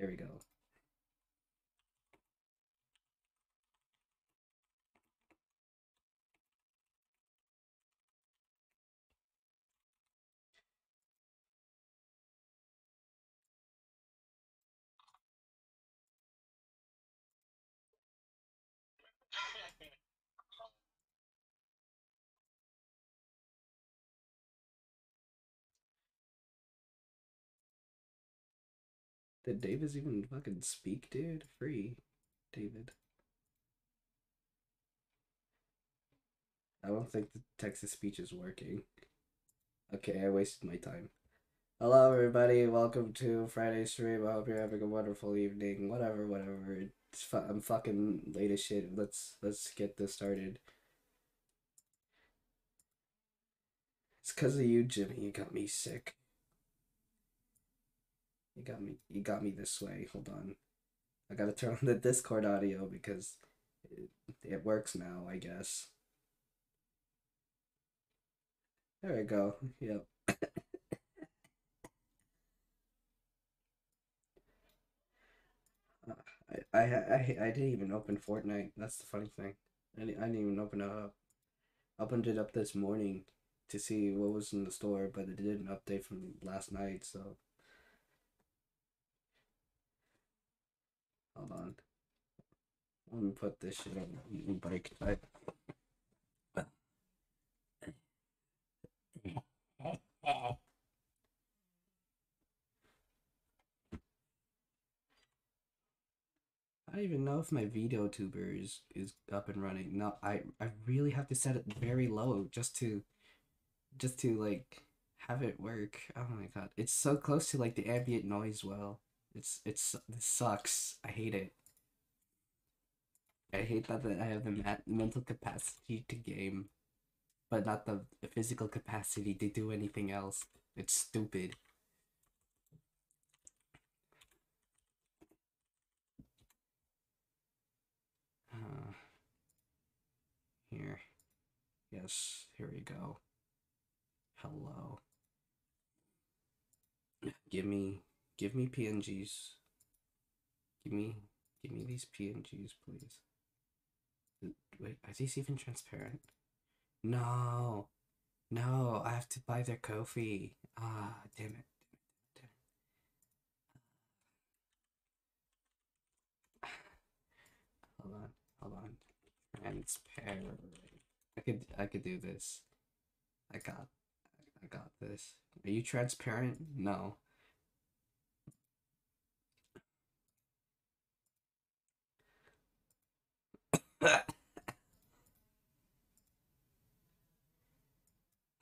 There we go. Did Davis even fucking speak, dude? Free, David. I don't think the text to speech is working. Okay, I wasted my time. Hello, everybody. Welcome to Friday stream. I hope you're having a wonderful evening. Whatever, whatever. Fu- I'm fucking late as shit. Let's let's get this started. It's because of you, Jimmy. You got me sick. You got me. You got me this way. Hold on. I gotta turn on the Discord audio because it, it works now. I guess. There we go. Yep. Uh, I, I I I didn't even open Fortnite. That's the funny thing. I didn't, I didn't even open it up. Opened it up this morning to see what was in the store, but it didn't update from last night. So hold on. Let me put this shit on break. I, I don't even know if my video tuber is, is up and running. No, I I really have to set it very low just to just to like have it work. Oh my god. It's so close to like the ambient noise well. It's it's this sucks. I hate it. I hate that, that I have the mental capacity to game, but not the physical capacity to do anything else. It's stupid. Uh, here. Yes, here we go. Hello. Give me give me PNGs. Give me give me these PNGs, please. Wait, are these even transparent? No. No, I have to buy their Ko-fi. Ah, damn it. Damn it. Hold on. Hold on. Transparent. I could I could do this. I got I got this. Are you transparent? No.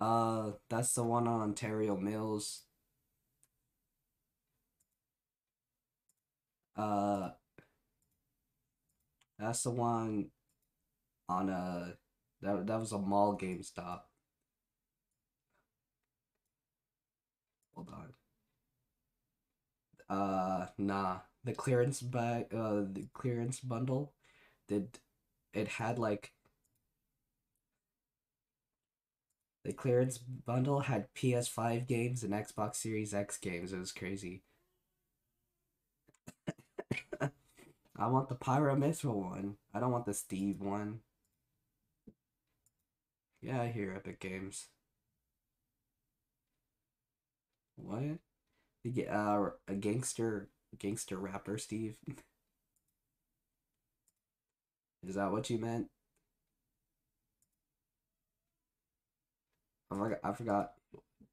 uh that's the one on Ontario Mills. Uh that's the one on a that that was a mall GameStop. Hold on. Uh, nah. The clearance bag, uh, the clearance bundle, did it had like the clearance bundle had PS5 games and Xbox Series X games. It was crazy. I want the Pyro Mithril one. I don't want the Steve one. Yeah, I hear Epic Games. What? Get uh, a gangster gangster rapper, Steve. Is that what you meant? Oh my I forgot.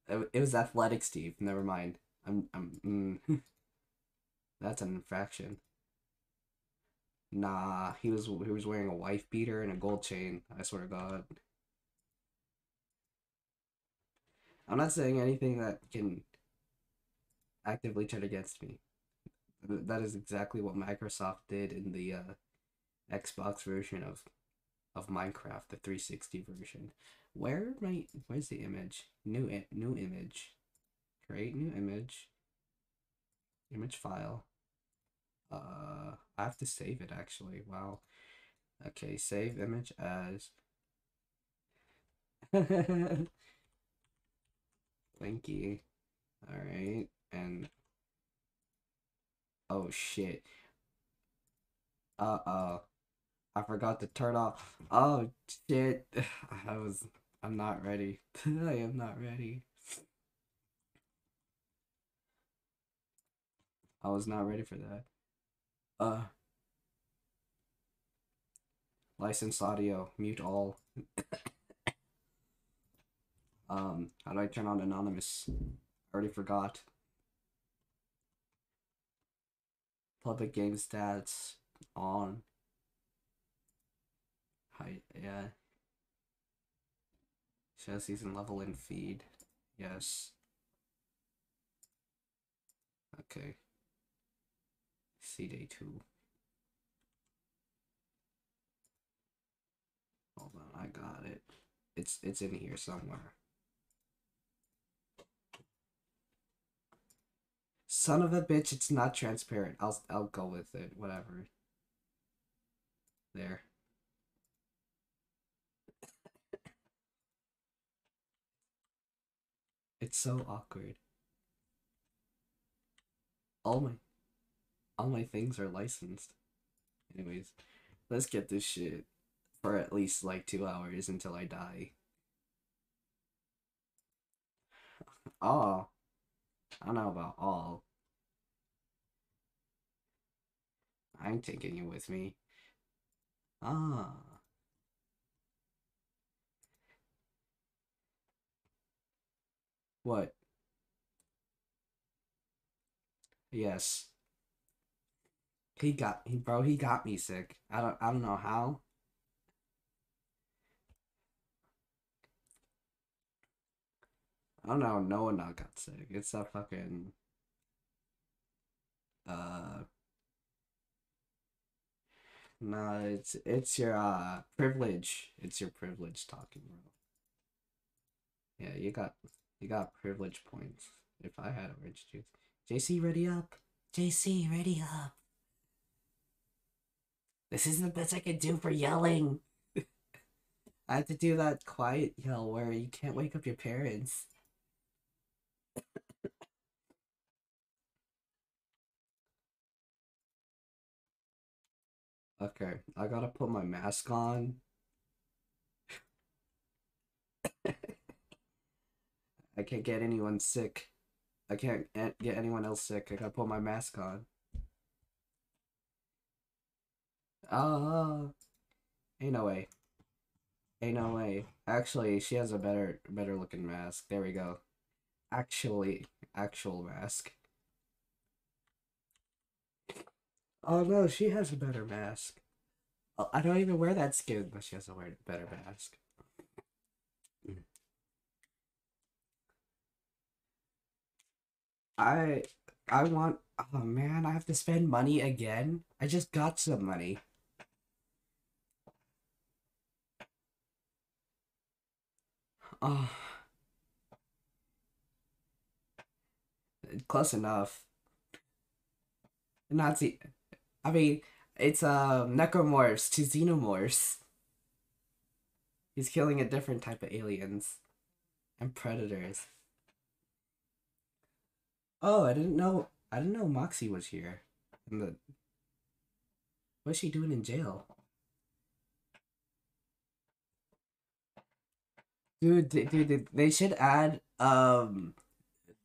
It, was athletic, Steve. Never mind. I'm I'm. Mm. That's an infraction. Nah, he was he was wearing a wife beater and a gold chain. I swear to God. I'm not saying anything that can actively turn against me. That is exactly what Microsoft did in the uh, Xbox version of of Minecraft, the 360 version. Where my where's the image? New new image. Create new image. Image file. Uh, I have to save it actually. Wow. Okay, save image as. Blinky. All right, and Oh shit. Uh oh. I forgot to turn off. Oh shit. I was. I'm not ready. I am not ready. I was not ready for that. Uh. License audio. Mute all. um. How do I turn on anonymous? I already forgot. Public game stats on. Height, yeah. Show season level in feed. Yes. Okay. See day two. Hold on, I got it. It's it's in here somewhere. Son of a bitch, it's not transparent. I'll I'll go with it. Whatever. There. It's so awkward. All my all my things are licensed. Anyways, let's get this shit for at least like two hours until I die. Oh. I don't know about all. I'm taking you with me. Ah. What? Yes. He got he bro, he got me sick. I don't I don't know how. I don't know, no one not got sick. It's a fucking uh no, it's it's your uh privilege. It's your privilege talking, bro. Yeah, you got you got privilege points. If I had orange juice. JC, ready up. JC, ready up. This is the best I can do for yelling. I have to do that quiet yell where you can't wake up your parents. okay, I gotta put my mask on. I can't get anyone sick. I can't get anyone else sick. I gotta put my mask on. Ah, uh, ain't no way. Ain't no way. Actually, she has a better, better looking mask. There we go. Actually, actual mask. Oh no, she has a better mask. Oh, I don't even wear that skin, but she has a better mask. I I want oh man, I have to spend money again. I just got some money. Oh. Close enough. Nazi I mean, it's uh necromorphs to xenomorphs. He's killing a different type of aliens and predators. Oh, I didn't know. I didn't know Moxie was here. The what's she doing in jail? Dude, dude, they should add um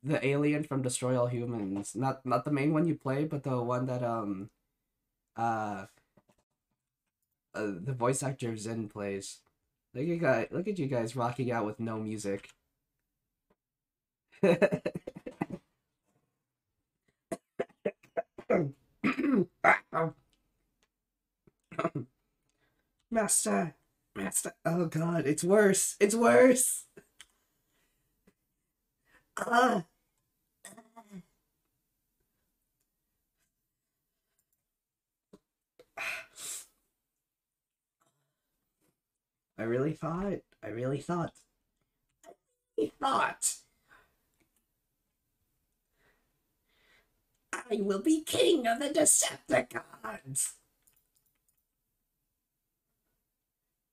the alien from Destroy All Humans. Not not the main one you play, but the one that um uh, uh the voice actor Zen plays. Look at guys, look at you guys rocking out with no music. Master, master. Oh god, it's worse. It's worse. Ah. I really thought. I really thought. I really thought. I will be king of the Decepticons.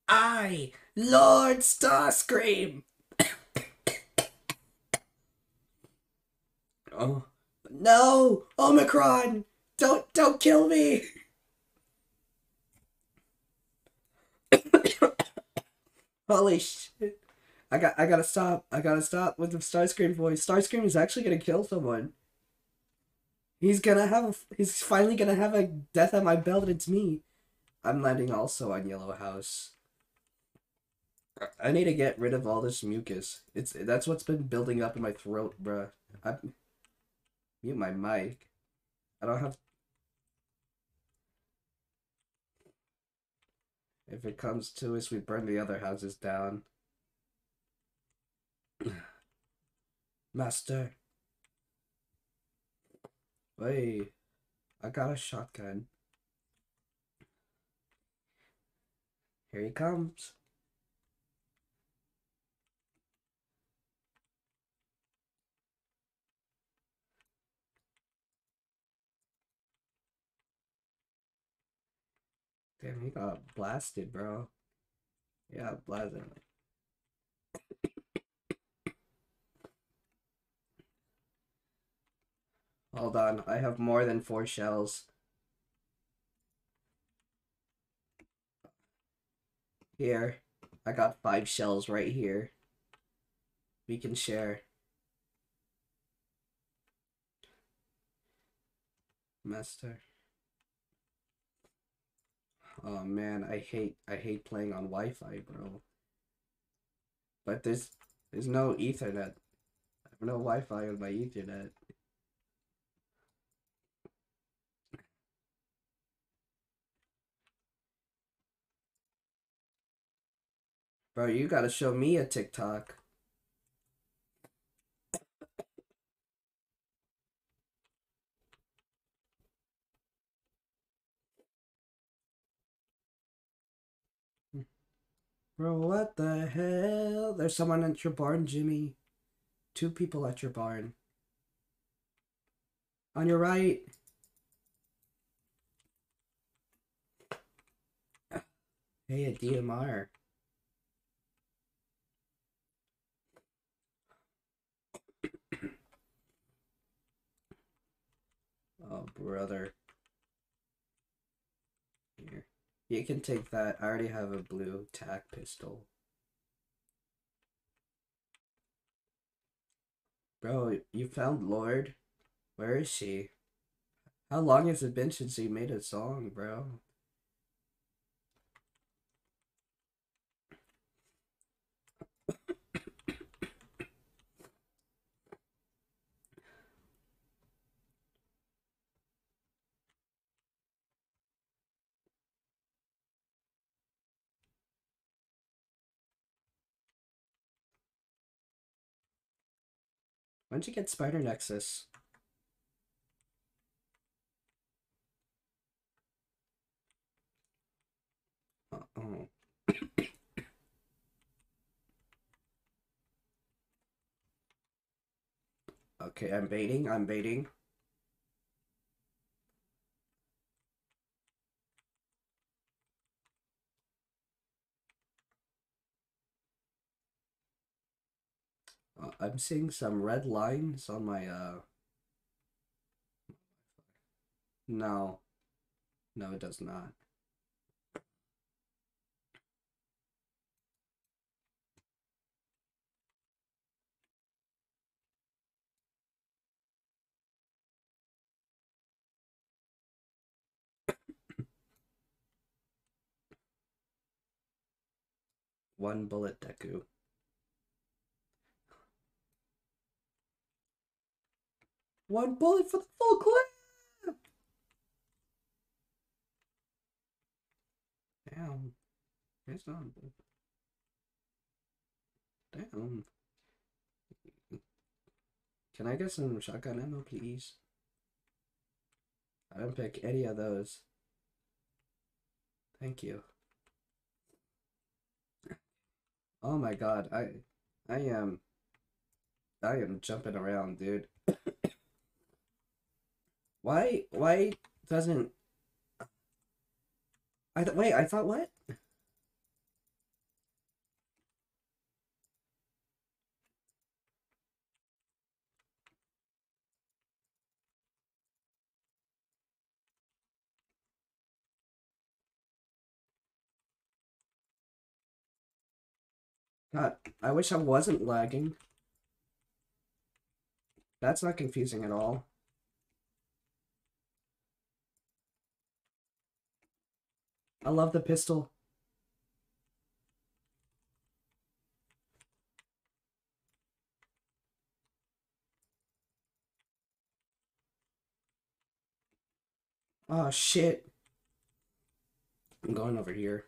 I, Lord Starscream. oh no, Omicron! Don't don't kill me. Holy shit. I got I gotta stop. I gotta stop with the Starscream voice. Starscream is actually gonna kill someone. He's gonna have a, he's finally gonna have a death at my belt and it's me. I'm landing also on Yellow House. I need to get rid of all this mucus. It's that's what's been building up in my throat, bruh. I mute my mic. I don't have. If it comes to us, we burn the other houses down. Master. Wait, I got a shotgun. Here he comes. Damn, he got blasted, bro. Yeah, blasted. Hold on, I have more than four shells. Here, I got five shells right here. We can share. Master. Oh man, I hate I hate playing on Wi-Fi, bro. But there's there's no Ethernet. I have no Wi-Fi on my Ethernet. Bro, you gotta show me a TikTok. Bro, what the hell? There's someone at your barn, Jimmy. Two people at your barn. On your right. Hey, a DMR. oh, brother. Here. You can take that. I already have a blue tack pistol. Bro, you found Lord? Where is she? How long has it been since you made a song, bro? When'd you get Spider Nexus? Uh oh. okay, I'm baiting, I'm baiting. I'm seeing some red lines on my, uh... No. No, it does not. One bullet Deku. One bullet for the full clip! Damn. It's not. Damn. Can I get some shotgun ammo, please? I don't pick any of those. Thank you. Oh my god, I I am I am jumping around, dude. Why? Why doesn't? I thought. Wait. I thought what? God, I wish I wasn't lagging. That's not confusing at all. I love the pistol. Oh shit. I'm going over here.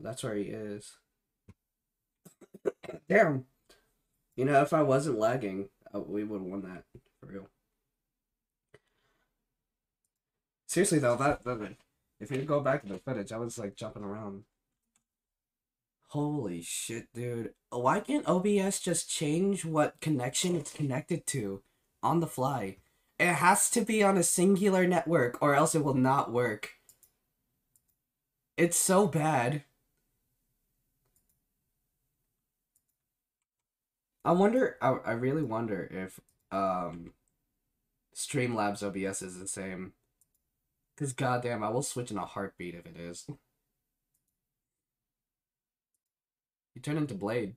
That's where he is. Damn. You know, if I wasn't lagging, uh, we would have won that for real. Seriously though, that, that if you go back to the footage, I was like jumping around. Holy shit, dude. Why can't OBS just change what connection it's connected to on the fly? It has to be on a singular network or else it will not work. It's so bad. I wonder, I, I really wonder if um, Streamlabs OBS is the same. Because goddamn, I will switch in a heartbeat if it is. You turn into Blade.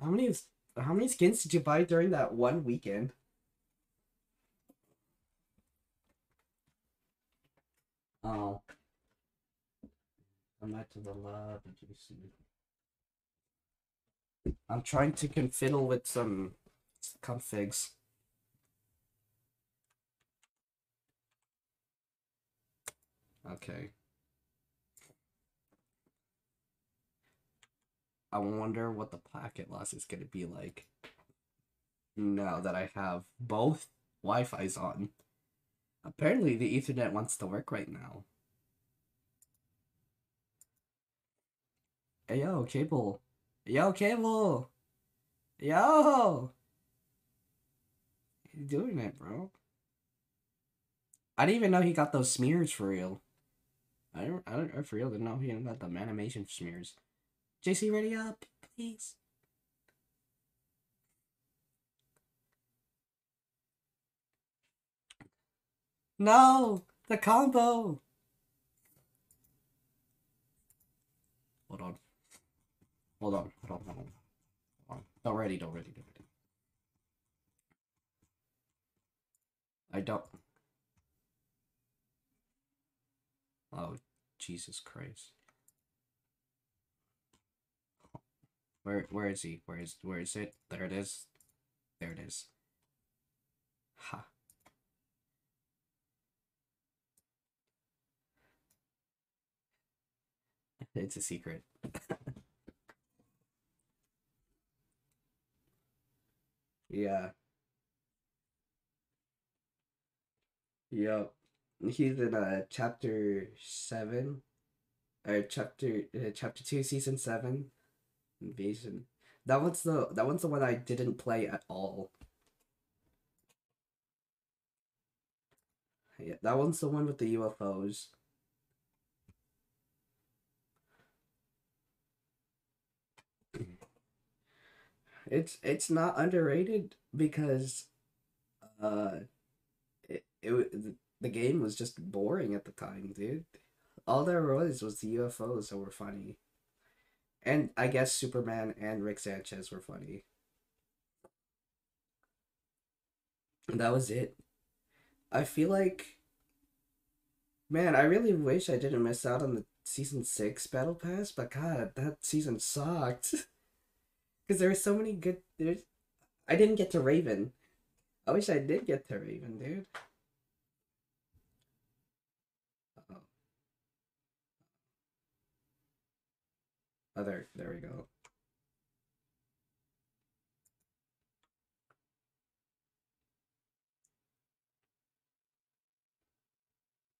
How many how many skins did you buy during that one weekend? Oh. Come back to the lab? I'm trying to confiddle with some configs. Okay. I wonder what the packet loss is going to be like now that I have both Wi-Fi's on. Apparently the Ethernet wants to work right now. Hey, yo, cable. Yo, cable. Yo. You doing it, bro? I didn't even know he got those smears for real. I don't, I don't, I for real didn't know he got the animation smears. JC, ready up, please. No, the combo. Hold on. Hold on. Hold on. Hold on. Hold on. Don't ready. Don't ready. Don't ready. I don't. Oh, Jesus Christ. Where where is he? Where is where is it? There it is. There it is. Ha. It's a secret. yeah. Yep. He's in uh chapter seven, or chapter uh, chapter two, season seven. Invasion. That one's the that one's the one I didn't play at all. Yeah, that one's the one with the UFOs. It's it's not underrated because uh it, it the game was just boring at the time, dude. All there was was the UFOs that were funny. And I guess Superman and Rick Sanchez were funny. That was it. I feel like man, I really wish I didn't miss out on the season 6 battle pass, but god, that season sucked. Cuz there were so many good there's I didn't get to Raven. I wish I did get to Raven, dude. Oh, there, there we go.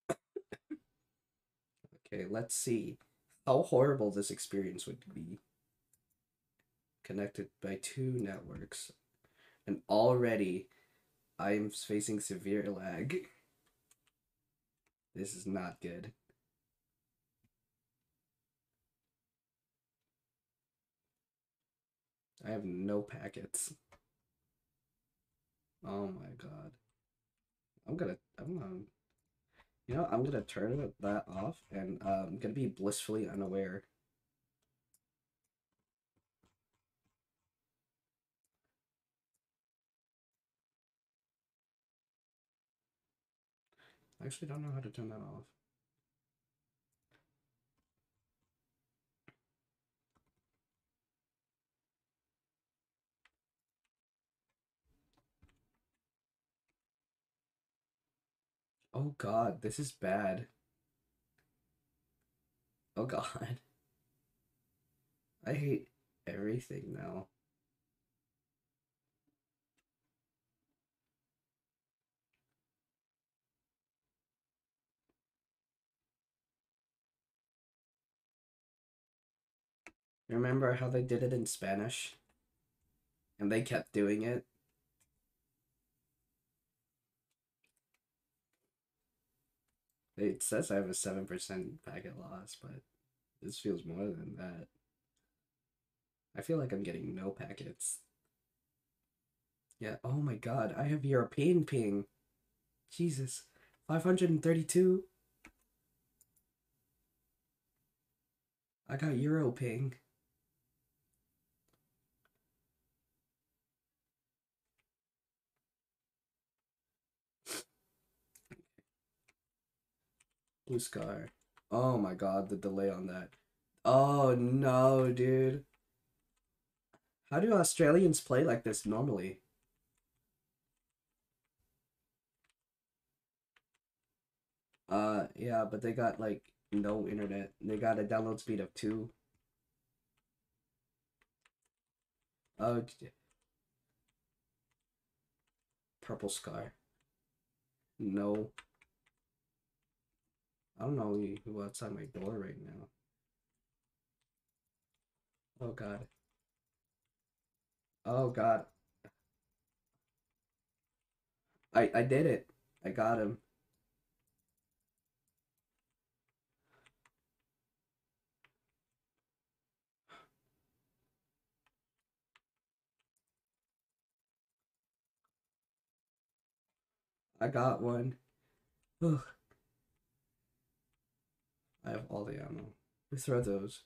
okay, let's see how horrible this experience would be. Connected by two networks. And already I am facing severe lag. This is not good. I have no packets. Oh my god. I'm gonna I'm gonna you know I'm gonna turn that off and uh, I'm gonna be blissfully unaware. I actually don't know how to turn that off. Oh god, this is bad. Oh god. I hate everything now. Remember how they did it in Spanish? And they kept doing it? It says I have a 7% packet loss, but this feels more than that. I feel like I'm getting no packets. Yeah, oh my god, I have European ping. Jesus. 532? I got Euro ping. Blue Sky. Oh my god, the delay on that. Oh no, dude. How do Australians play like this normally? Uh, yeah, but they got like no internet. They got a download speed of two. Oh, purple sky. No. I don't know who outside my door right now. Oh god. Oh god. I I did it. I got him. I got one. Ugh. I have all the ammo. We throw those.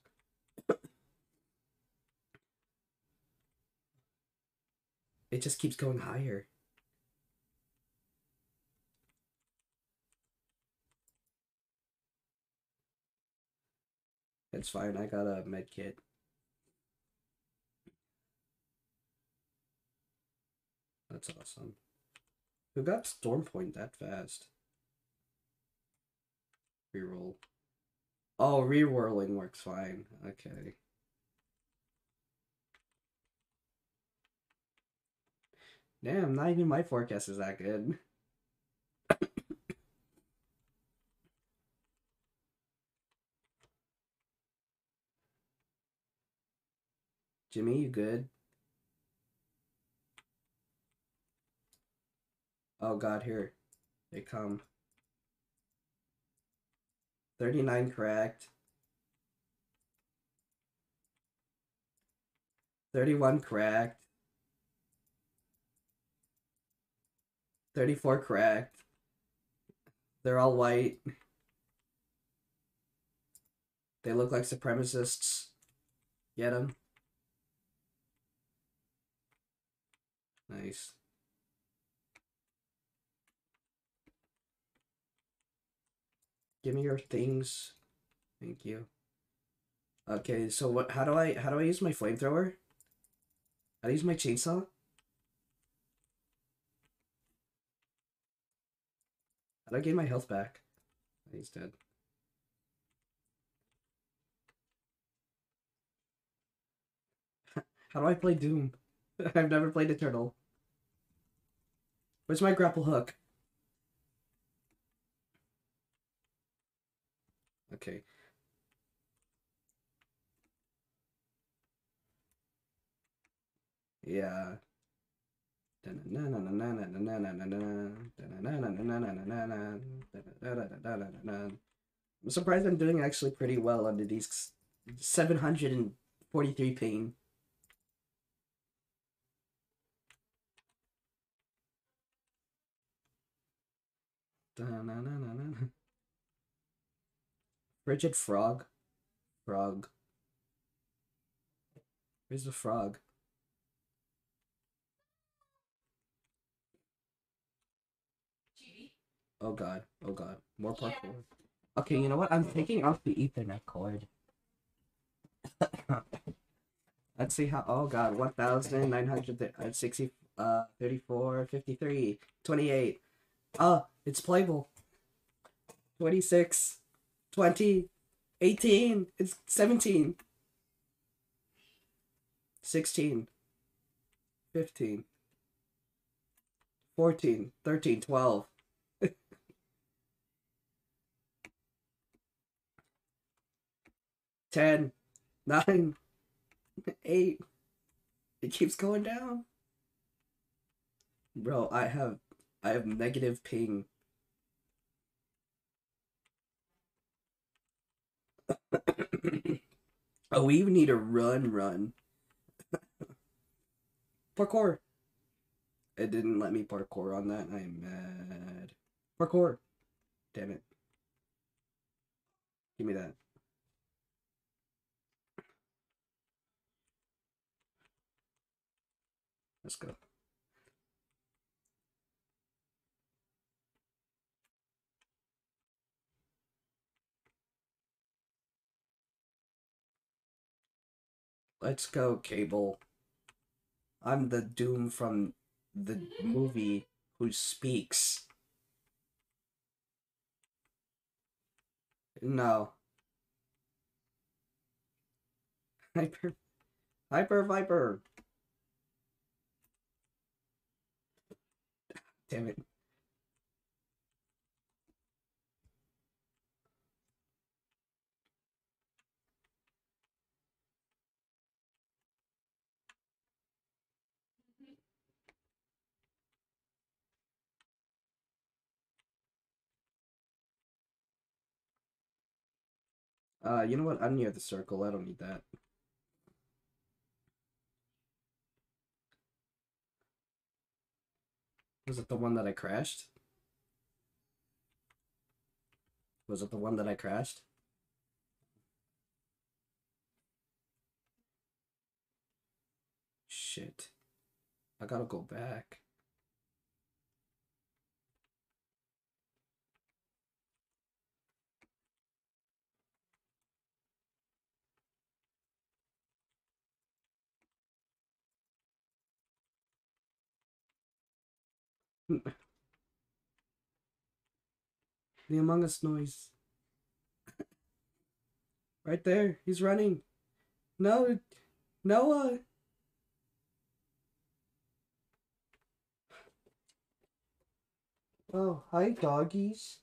it just keeps going higher. It's fine, I got a med kit. That's awesome. Who got Storm Point that fast? Reroll. Oh, rewhirling works fine. Okay. Damn, not even my forecast is that good. Jimmy, you good? Oh god, here. They come. 39 correct. 31 correct. 34 correct. They're all white. They look like supremacists. Get them. Nice. Give me your things. Thank you. Okay, so what how do I how do I use my flamethrower? How do I use my chainsaw? How do I get my health back? He's dead. how do I play Doom? I've never played a turtle. Where's my grapple hook? Okay. Yeah. I'm surprised I'm doing actually pretty well under these 743 pain. Da-na-na-na-na. Frigid frog. Frog. Where's the frog? Oh god. Oh god. More Yeah. Okay, you know what? I'm taking off the Ethernet cord. Let's see how. Oh god. 1,960. Uh, 34, 53, 28. Uh, it's playable. 26, 20, 18. It's 17. 16, 15, 14, 13, 12. 10, 9, 8. It keeps going down. Bro, I have I have negative ping. oh, we even need a run run. parkour. It didn't let me parkour on that. I'm mad. Parkour. Damn it. Give me that. Let's go. Let's go, Cable. I'm the Doom from the movie who speaks. No. Hyper. Hyper Viper. Damn it. Uh, you know what? I'm near the circle. I don't need that. Was it the one that I crashed? Was it the one that I crashed? Shit. I gotta go back. The Among Us noise. right there. He's running. No. Noah. Oh, hi, doggies.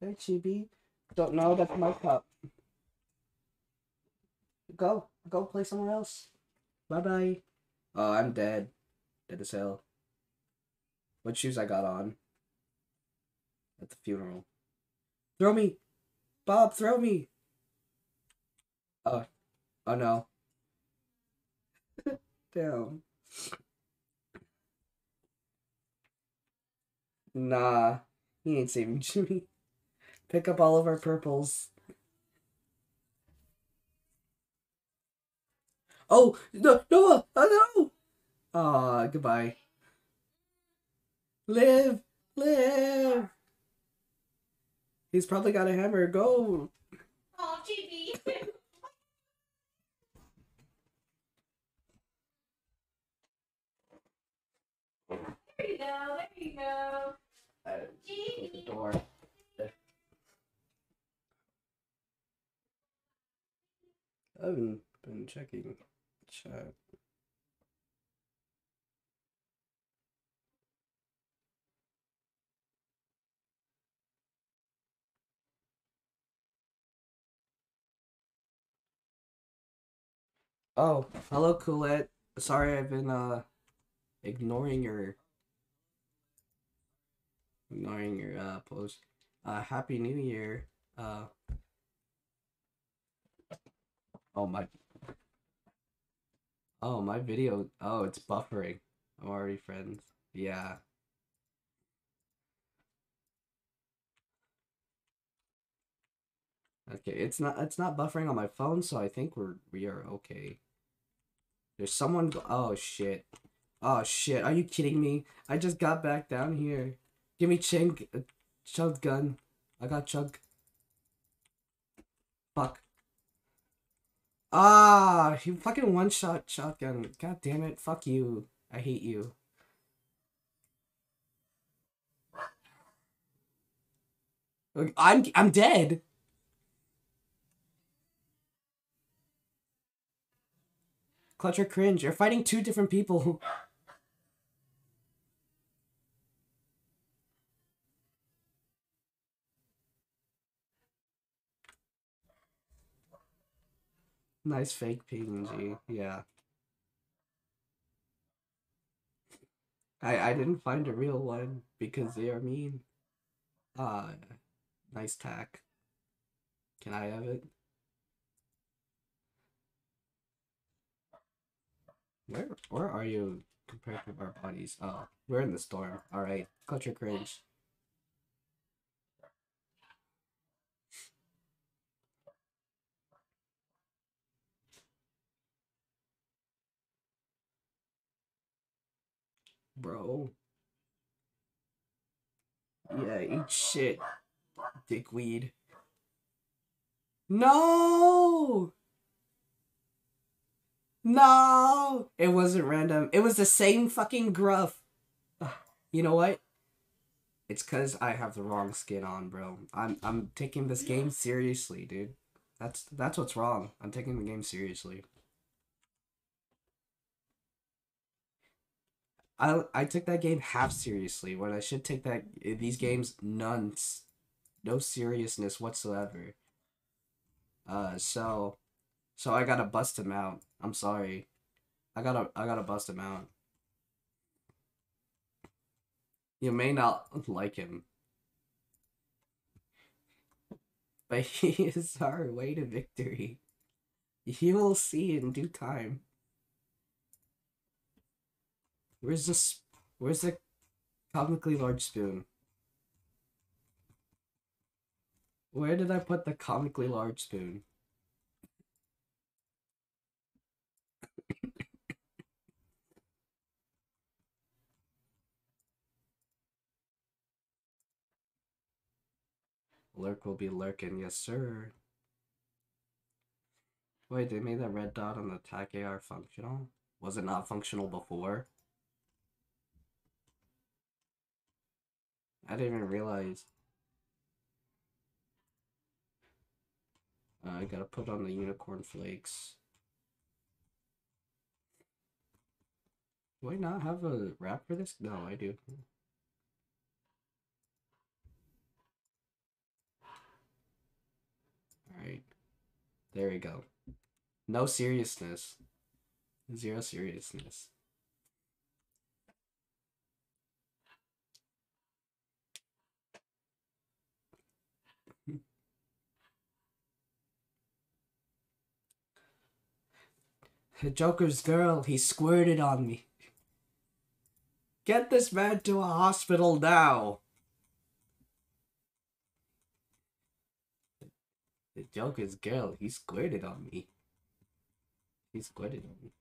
Hey, Chibi. Don't know, that's my pup. Go. Go play somewhere else. Bye bye. Oh, I'm dead. Dead as hell. What shoes I got on? At the funeral. Throw me! Bob, throw me! Oh. Oh no. Down. Nah. He ain't saving Jimmy. Pick up all of our purples. Oh! No! Noah! Oh no! Aw, goodbye. Live! Live! He's probably got a hammer. Go! Oh, GB. there you go. There you go. Uh, the door. I haven't been checking chat. Oh, hello, Colette. Sorry, I've been uh ignoring your ignoring your uh post. Uh, Happy New Year. Uh. Oh my. Oh my video. Oh, it's buffering. I'm already friends. Yeah. Okay, it's not it's not buffering on my phone, so I think we're we are okay. There's someone oh shit. Oh shit, are you kidding me? I just got back down here. Give me chink uh, chug gun. I got chug. Fuck. Ah, he fucking one shot shotgun. God damn it. Fuck you. I hate you. I'm I'm dead. Clutch or cringe. You're fighting two different people. nice fake PNG. Yeah. I I didn't find a real one because they are mean. Ah, nice tack. Can I have it? Where where are you compared to our bodies? Oh, we're in the storm. All right, culture cringe. Bro. Yeah, eat shit. Dickweed. No! No! It wasn't random. It was the same fucking gruff. Ugh, You know what? It's cuz I have the wrong skin on, bro. I'm I'm taking this game seriously, dude. That's that's what's wrong. I'm taking the game seriously. I I took that game half seriously when I should take that these games none no seriousness whatsoever. Uh so so I gotta bust him out. I'm sorry. I gotta I gotta bust him out. You may not like him, but he is our way to victory. You will see in due time. Where's this? Where's the comically large spoon? Where did I put the comically large spoon? Lurk will be lurking, yes sir. Wait, they made that red dot on the attack AR functional? Was it not functional before? I didn't even realize. Uh, I gotta put on the unicorn flakes. Do I not have a wrap for this? No, I do. Alright. There we go. No seriousness. Zero seriousness. The Joker's girl, he squirted on me. Get this man to a hospital now. The Joker's girl, he squirted on me. He squirted on me.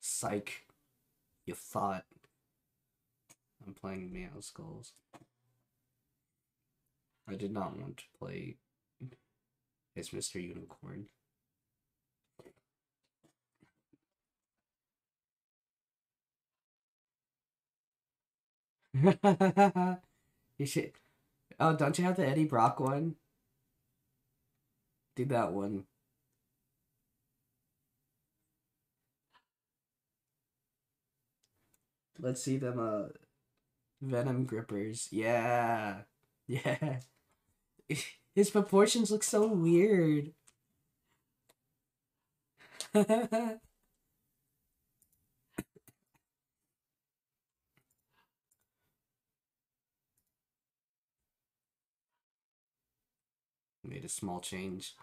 Psych. You thought. I'm playing Meowscles. I did not want to play as Mr. Unicorn. you should. Oh, don't you have the Eddie Brock one? Do that one. Let's see them. Uh, Venom grippers. Yeah, yeah. His proportions look so weird. Made a small change.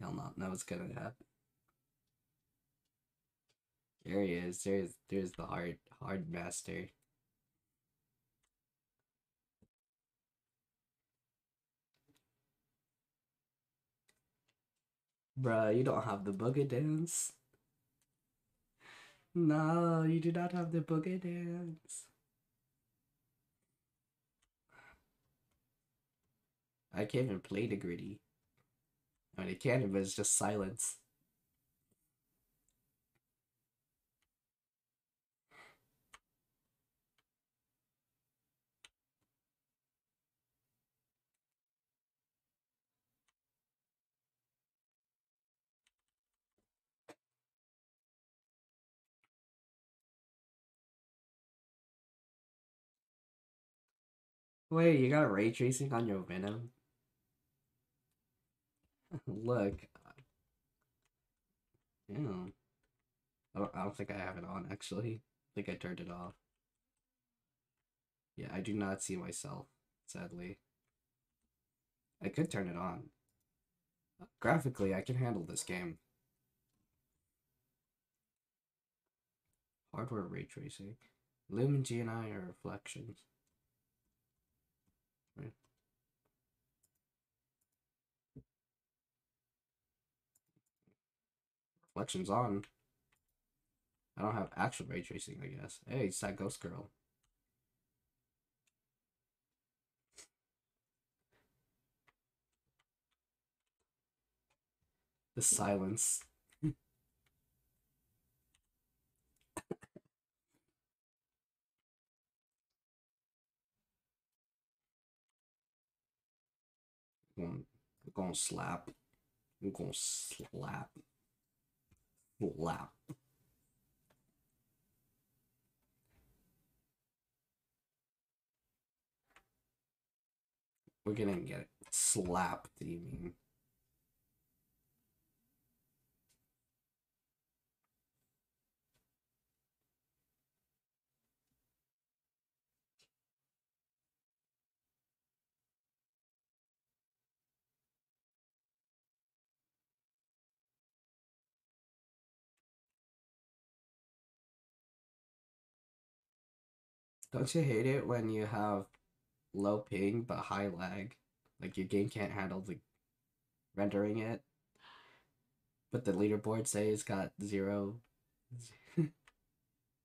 Hell no! not know what's gonna happen. There he is. There's there's the hard hard master. Bruh, you don't have the booger dance. No, you do not have the booger dance. I can't even play the Griddy. I mean, I can, but it's just silence. Wait, you got ray tracing on your Venom? Look. Yeah. I don't, I think I have it on, actually. I think I turned it off. Yeah, I do not see myself, sadly. I could turn it on. Graphically, I can handle this game. Hardware ray tracing. Lumen GNI or reflections. Reflections on. I don't have actual ray tracing, I guess. Hey, it's that ghost girl. The silence. going, going slap. I'm gonna slap. Slap. We're gonna get slapped, you mean? Don't you hate it when you have low ping but high lag? Like your game can't handle the rendering it. But the leaderboard say it's got zero. uh,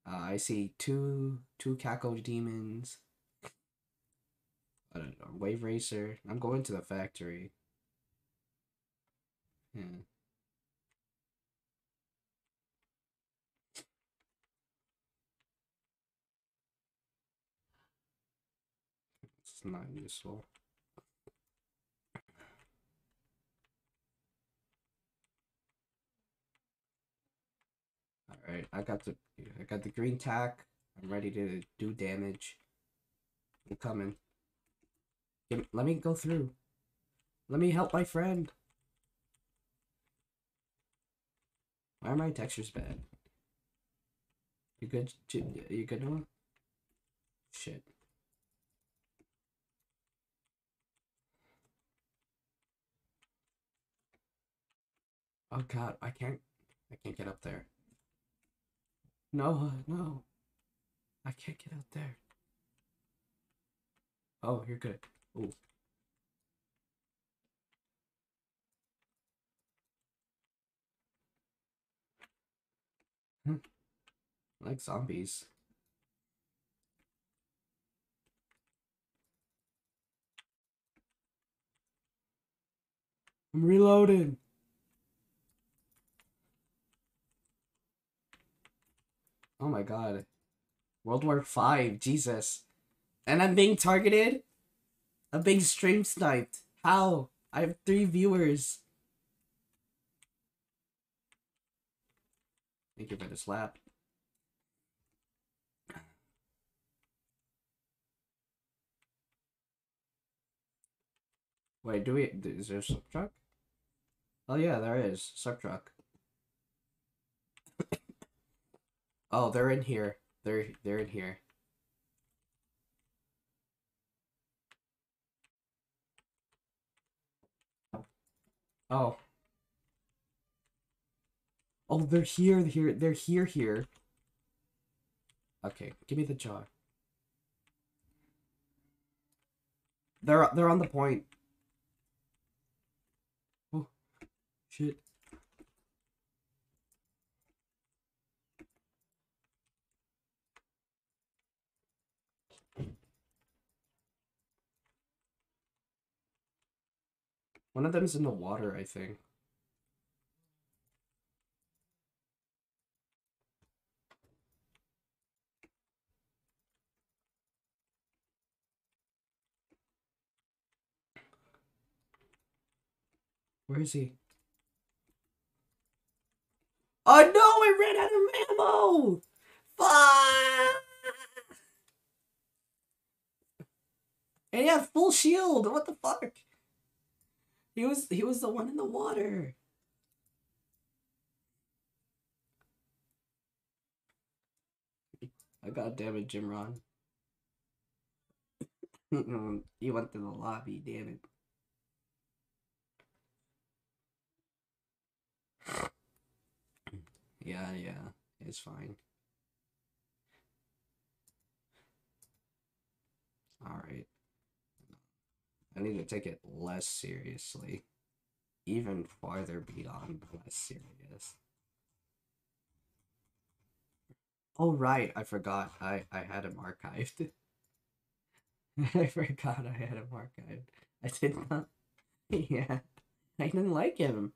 I see two two Cacodemons. I don't know, Wave Racer. I'm going to the factory. Yeah. Not useful. Alright, I got the I got the green tack. I'm ready to do damage. I'm coming. Let me go through. Let me help my friend. Why are my textures bad? You good? You good, Noah? Shit. Oh god, I can't I can't get up there. No, no. I can't get out there. Oh, you're good. Ooh. Hmm. like zombies. I'm reloading. Oh my god. World War Five, Jesus. And I'm being targeted? I'm being stream sniped. How? I have three viewers. Thank you for the slap. Wait, do we is there a sub truck? Oh yeah, there is. Sub truck. Oh, they're in here. They're they're in here. Oh. Oh, they're here, here, they're here, here. Okay, give me the jar. They're they're on the point. Oh, shit. One of them's in the water, I think. Where is he? Oh no, I ran out of ammo! Fuck! And he had full shield. What the fuck? He was he was the one in the water. Oh, God damn it, Jimron. he went to the lobby, damn it. Yeah, yeah, it's fine. Alright. I need to take it less seriously. Even farther beyond less serious. Oh right, I forgot. I I had him archived. I forgot I had him archived. I did not. Yeah, I didn't like him.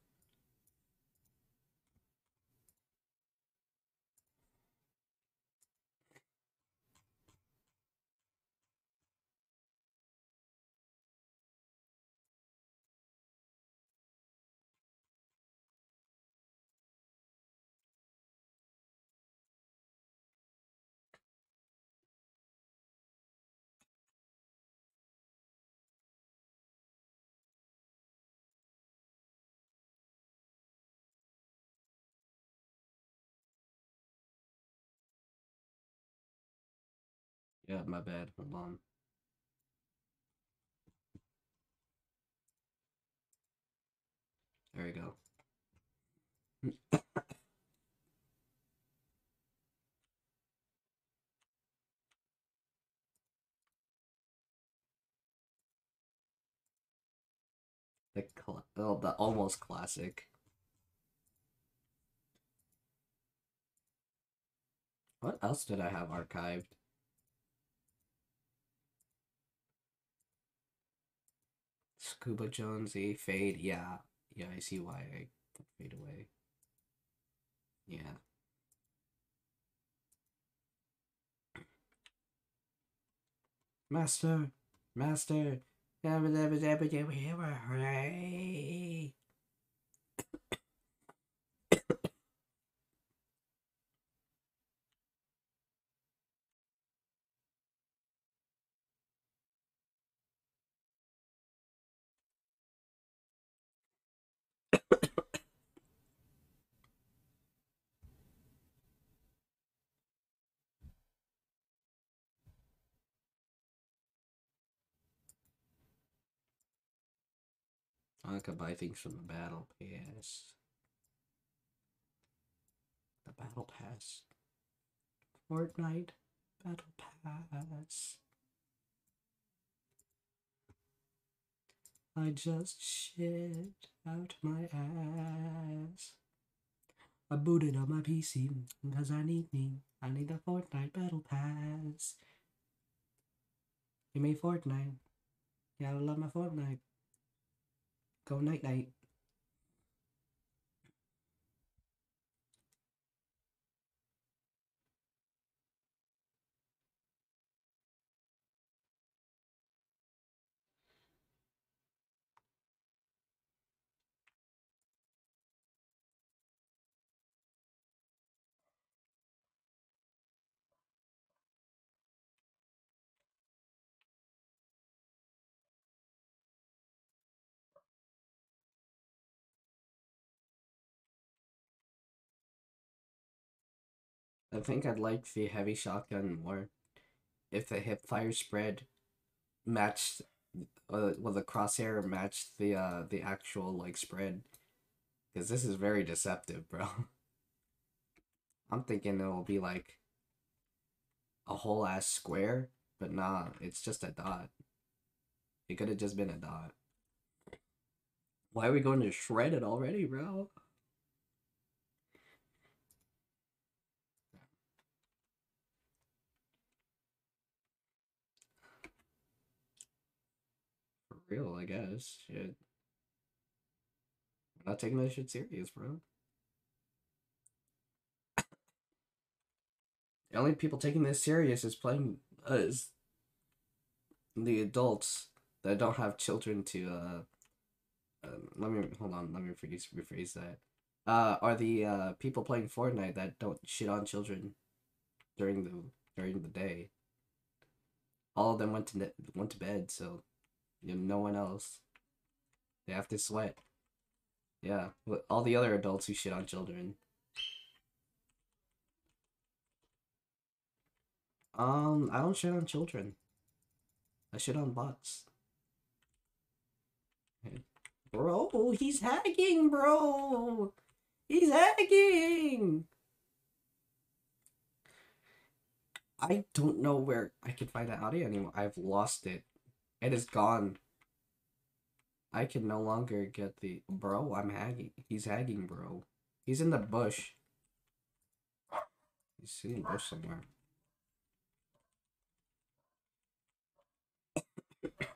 Yeah, my bad. Hold on. There we go. the oh, the almost classic. What else did I have archived? Scuba Jonesy, Fade, yeah. Yeah, I see why I Fade away. Yeah. Master, Master, hooray. I could buy things from the battle pass. The battle pass. Fortnite battle pass. I just shit out my ass. I booted on my PC because I need me. I need the Fortnite battle pass. Give me Fortnite. Yeah, I love my Fortnite. Go night night. I think I'd like the heavy shotgun more. If the hip fire spread matched uh, well the crosshair matched the uh the actual like spread. Because this is very deceptive bro. I'm thinking it'll be like a whole ass square but nah it's just a dot. It could have just been a dot. Why are we going to shred it already bro real i guess shit. We're not taking this shit serious, bro. the only people taking this serious is playing us, the adults that don't have children to uh, uh let me hold on let me rephrase, rephrase that. Uh are the uh people playing Fortnite that don't shit on children during the during the day. All of them went to ne- went to bed so you know, no one else they have to sweat yeah all the other adults who shit on children um I don't shit on children I shit on bots Bro, he's hacking, bro. He's hacking. I don't know where I can find that audio anymore. I've lost it. It is gone. I can no longer get the bro. I'm hacking. He's hacking, bro. He's in the bush. He's in the bush somewhere.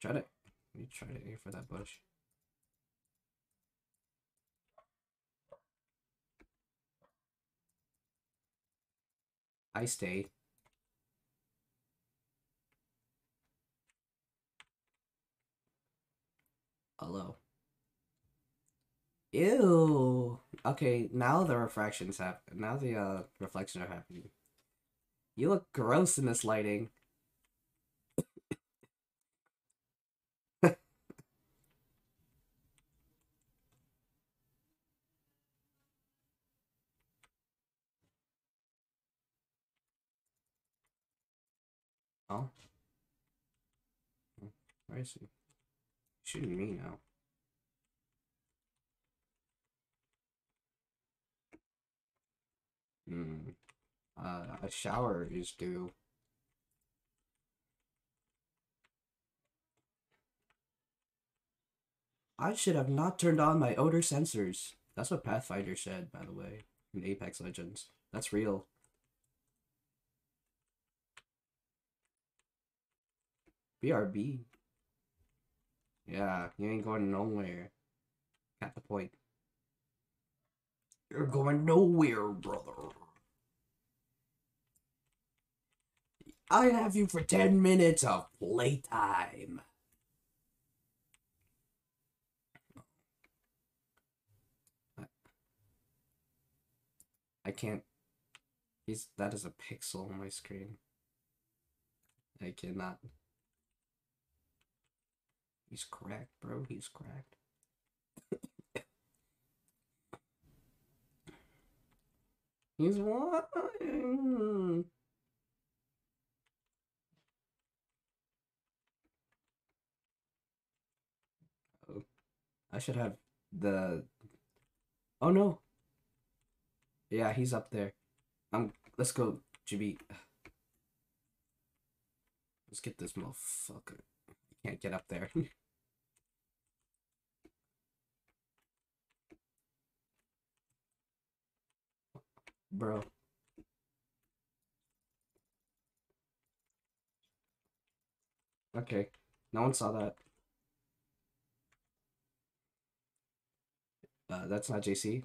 Try to. You try to aim for that bush. I stay. Hello. Ew. Okay, now the refractions happen. Now the uh reflections are happening. You look gross in this lighting. Oh. Is he? Shooting me now. Hmm. Uh, a shower is due. I should have not turned on my odor sensors. That's what Pathfinder said, by the way, in Apex Legends. That's real. BRB. Yeah, you ain't going nowhere. At the point. You're going nowhere, brother. I have you for 10 minutes of playtime. I can't. He's that is a pixel on my screen. I cannot. He's cracked, bro. He's cracked. He's lying. Oh, I should have the. Oh no. Yeah, he's up there. Um, let's go, GB. Let's get this motherfucker. Can't get up there. Bro. Okay. No one saw that. Uh, that's not JC.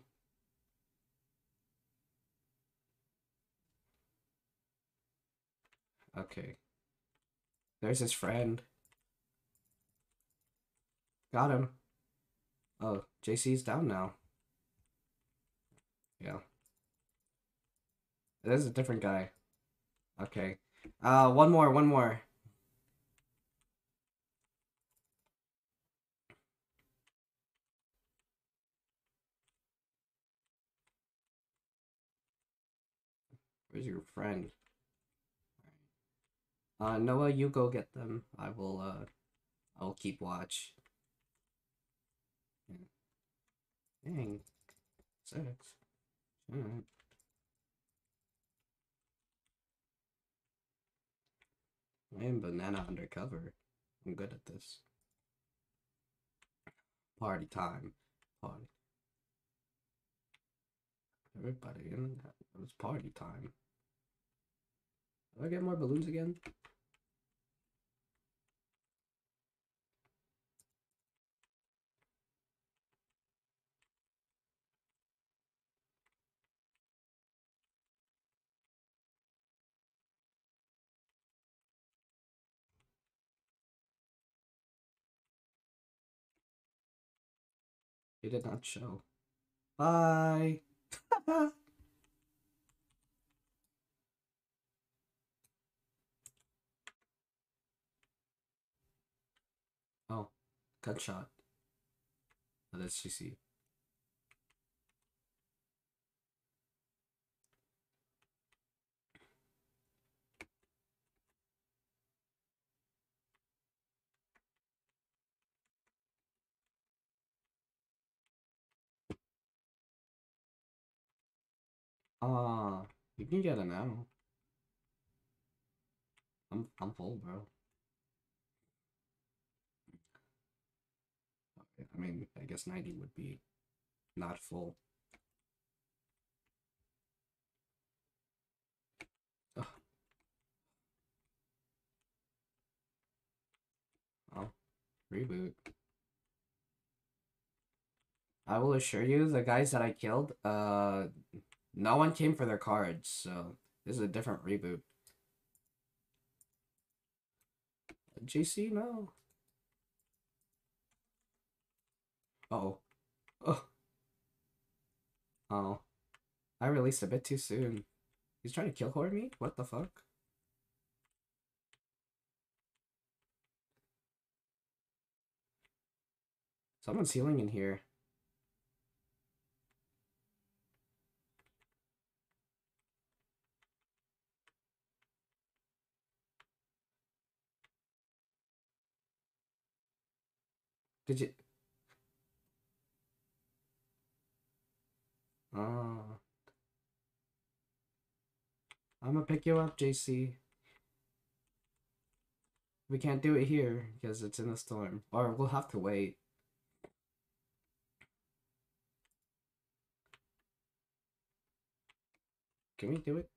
Okay. There's his friend. Got him. Oh, JC's down now. Yeah. This is a different guy. Okay. Uh, one more, one more. Where's your friend? Uh, Noah, you go get them. I will, uh, I'll keep watch. Dang. Six. I am banana undercover. I'm good at this. Party time. Party. Everybody it was party time. Do I get more balloons again? He did not show. Bye. oh, gunshot. Oh, that's GC. Ah, you can get it now. I'm I'm full, bro. I mean, I guess 90 would be not full. Ugh. Oh, reboot. I will assure you, the guys that I killed, uh, no one came for their cards, so this is a different reboot. GC, no. Uh oh. Oh. Oh. I released a bit too soon. He's trying to kill horde me? What the fuck? Someone's healing in here. Did you? Oh. I'm gonna pick you up, JC. We can't do it here because it's in the storm. Or we'll have to wait. Can we do it?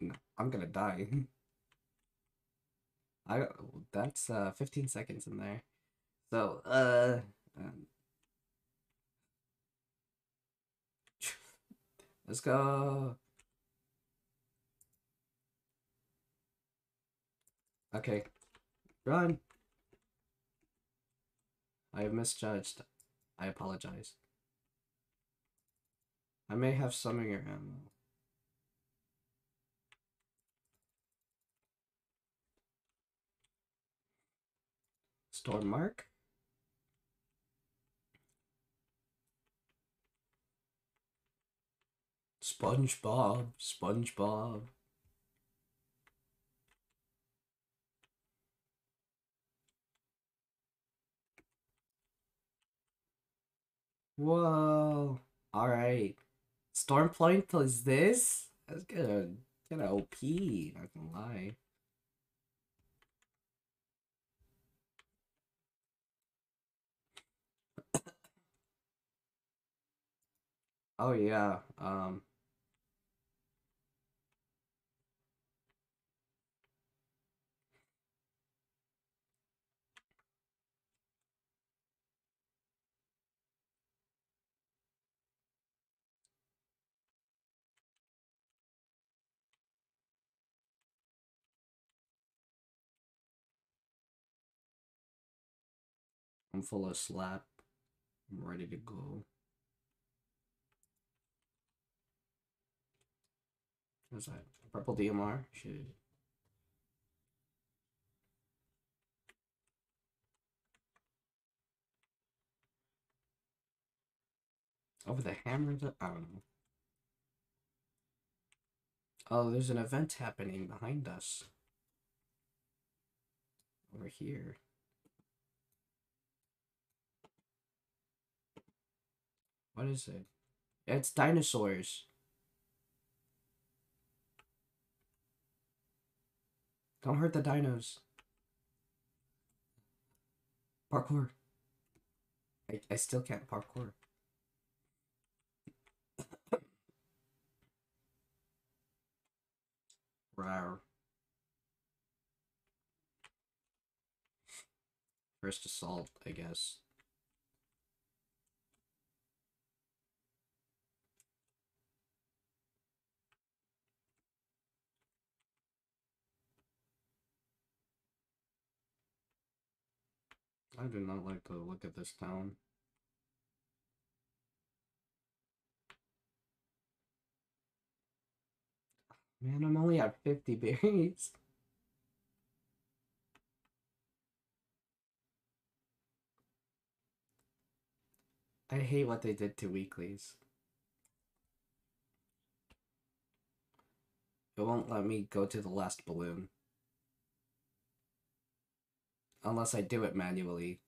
No, I'm gonna die. I that's uh 15 seconds in there. So, uh, um, let's go. Okay, run. I have misjudged. I apologize. I may have some of your ammo. Storm mark. SpongeBob, SpongeBob. Whoa. Alright. Storm point is this? That's good. Kinda OP, not gonna lie. oh yeah, um I'm full of slap. I'm ready to go. What's that? Purple DMR? Shit. Over the hammer? I don't know. Oh, there's an event happening behind us. Over here. What is it? It's dinosaurs. Don't hurt the dinos. Parkour. I, I still can't parkour. Rawr. First assault, I guess. I do not like to look at this town. Man, I'm only at 50 berries. I hate what they did to weeklies. It won't let me go to the last balloon. Unless I do it manually.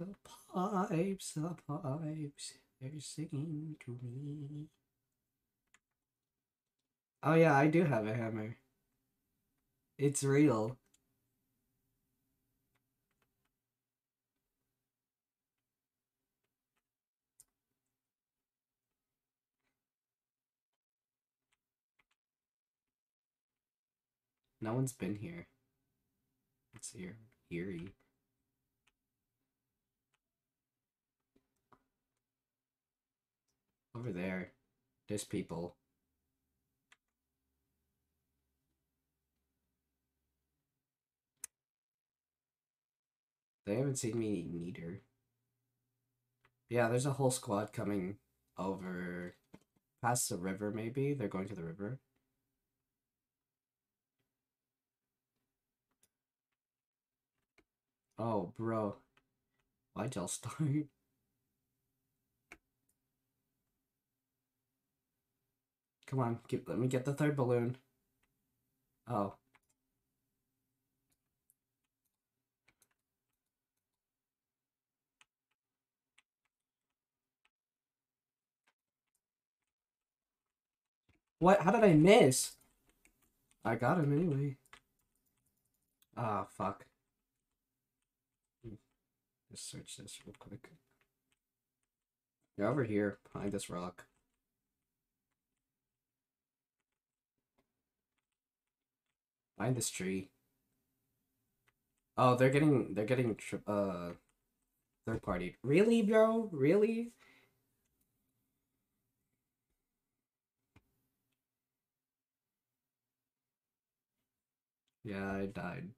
The pipes, the pipes, they're singing to me. Oh yeah, I do have a hammer. It's real. No one's been here. It's here. Eerie. Over there. There's people. They haven't seen me neither. Yeah, there's a whole squad coming over past the river, maybe. They're going to the river. Oh, bro. Why'd y'all start? Come on, let me get the third balloon. Oh. What? How did I miss? I got him anyway. Ah, fuck. Just search this real quick. You're over here, behind this rock. Behind this tree. Oh, they're getting, they're getting, uh, third party. Really, bro? Really? Yeah, I died.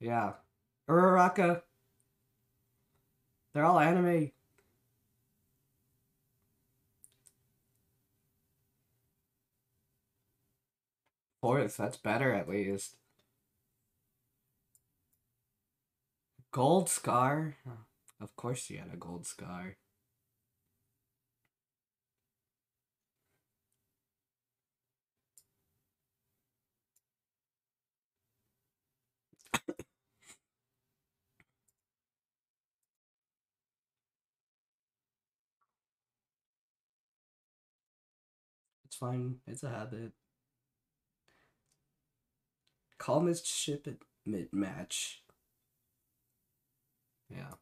Yeah. Uraraka. They're all anime. Fourth, that's better at least. Gold scar? Of course you had a gold scar. Fine. It's a habit. Calmest ship at mid match. Yeah.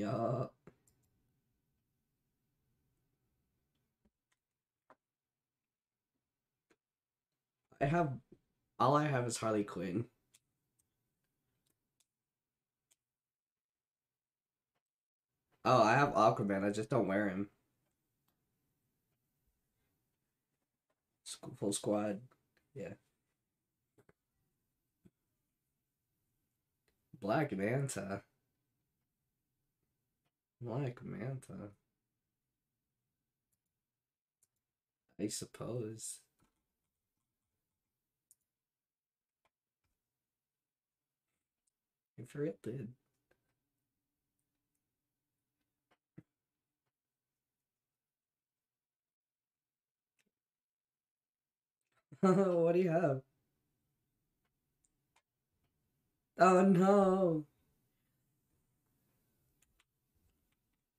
Yeah. I have all I have is Harley Quinn. Oh, I have Aquaman, I just don't wear him. Full squad. Yeah. Black Manta. Black Manta. I suppose. For real did. what do you have? Oh no.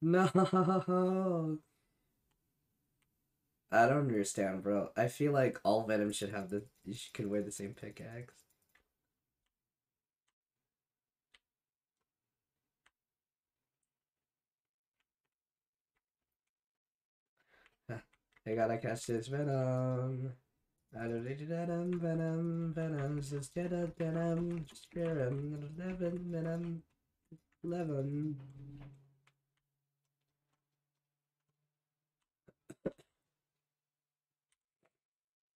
No. I don't understand, bro. I feel like all Venom should have the She could wear the same pickaxe. They gotta catch this venom. Venom, venom, venom, just get a venom, just get eleven, venom, eleven.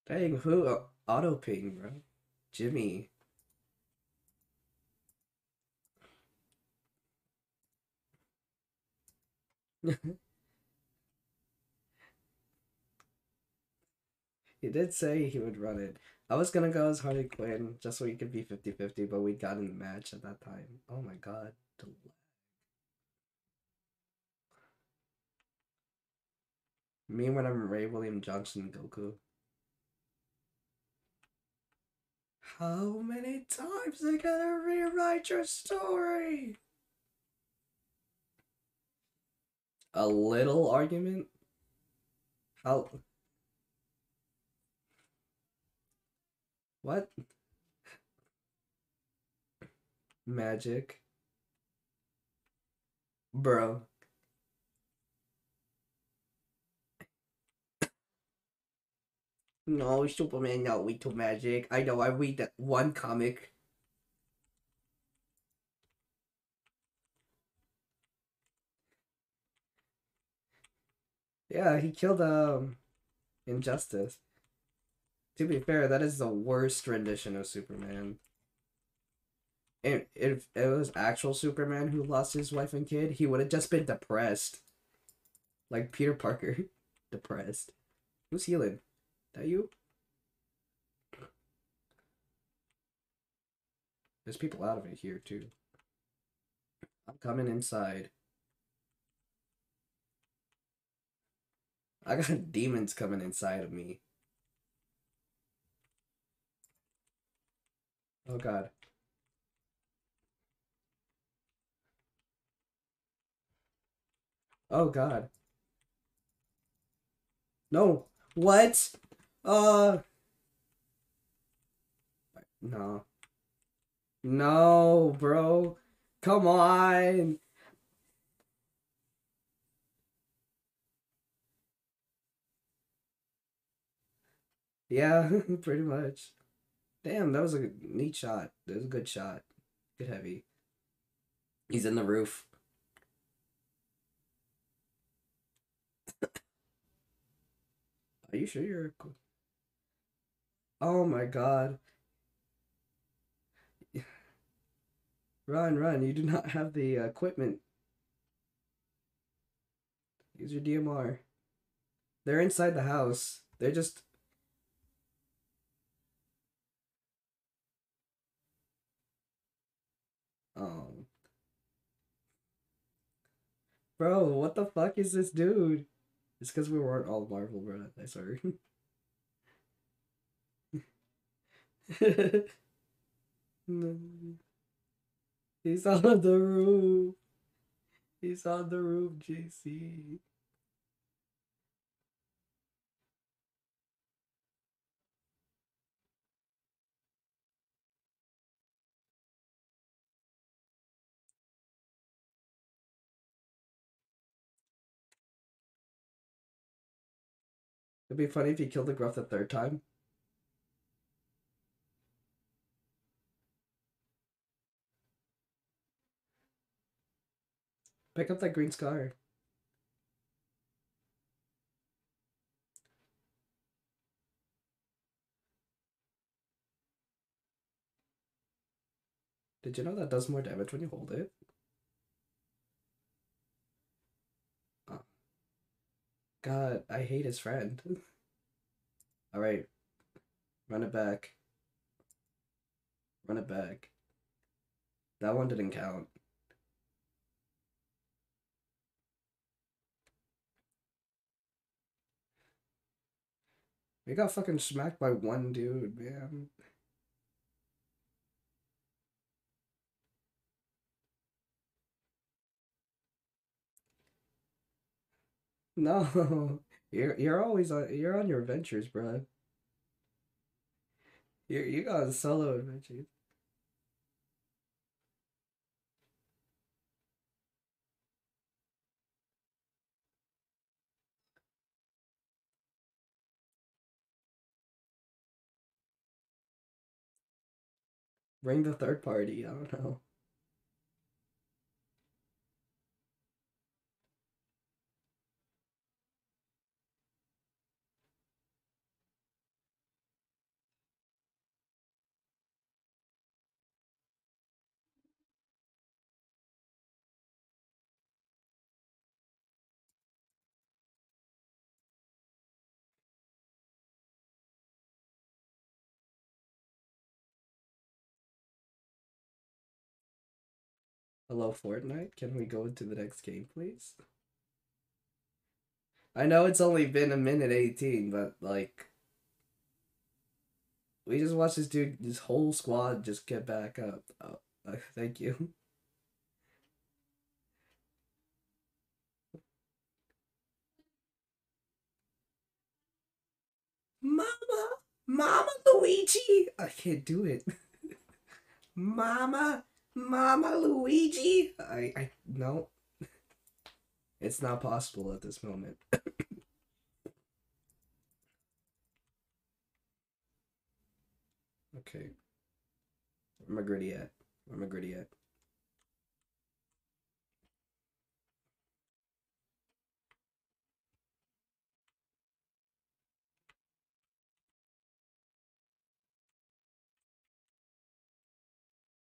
Dang, who uh, auto ping, bro? Jimmy. he did say he would run it. I was gonna go as Harley Quinn just so he could be 50 50, but we got in the match at that time. Oh my god. Me when I'm Ray William Johnson Goku. How many times they gotta rewrite your story? A little argument? How? What? Magic. Bro. No, Superman not weak to magic. I know, I read that one comic. Yeah, he killed um Injustice. To be fair, that is the worst rendition of Superman. And if it was actual Superman who lost his wife and kid, he would have just been depressed. Like Peter Parker. depressed. Who's healing? That you? There's people out of it here too. I'm coming inside. I got demons coming inside of me. Oh god. Oh god. No. What? Uh. No. No, bro. Come on. Yeah, pretty much. Damn, that was a neat shot. That was a good shot. Good heavy. He's in the roof. Are you sure you're cool? Oh my god. Run, run. You do not have the equipment. Use your DMR. They're inside the house. They're just. Um. Bro, what the fuck is this dude? It's because we weren't all Marvel, bro. I swear. No. He's on the roof. He's on the roof, JC. It'd be funny if he killed the gruff the third time. Pick up that green scar. Did you know that does more damage when you hold it? Oh. God, I hate his friend. Alright. Run it back. Run it back. That one didn't count. We got fucking smacked by one dude, man. No, you're you're always on you're on your adventures, bro. You you got solo adventures. Bring the third party. I don't know. Hello, Fortnite. Can we go into the next game, please? I know it's only been a minute 18, but like. We just watched this dude, this whole squad just get back up. Oh, uh, thank you. Mama! Mama Luigi! I can't do it. Mama! Mama Luigi! I, I, no. It's not possible at this moment. okay. Where my Griddy at? Where my Griddy at?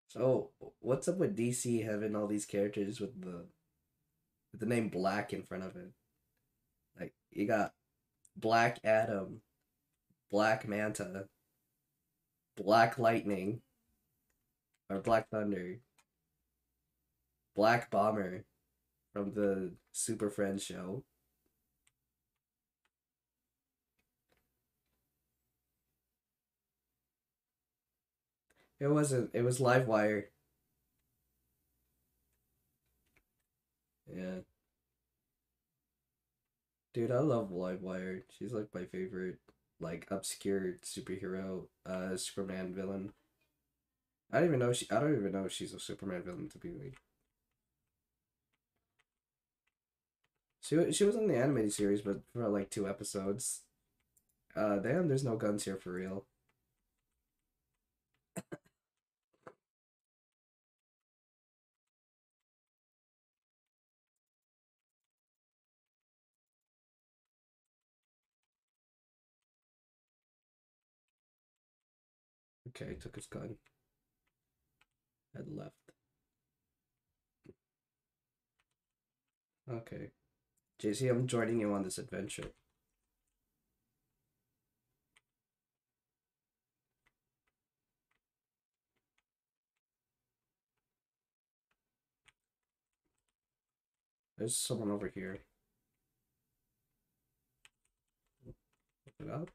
So, what's up with DC having all these characters with the with the name Black in front of it? Like you got Black Adam, Black Manta, Black Lightning, or Black Thunder, Black Bomber from the Super Friends show. It wasn't. It was Livewire. Yeah. Dude, I love Livewire. She's like my favorite, like obscure superhero, uh, Superman villain. I don't even know she. I don't even know if she's a Superman villain to be like. She she was in the animated series, but for like two episodes. Uh, damn, there's no guns here for real. Okay, took his gun. Head left. Okay. JC, I'm joining you on this adventure. There's someone over here. Look it up.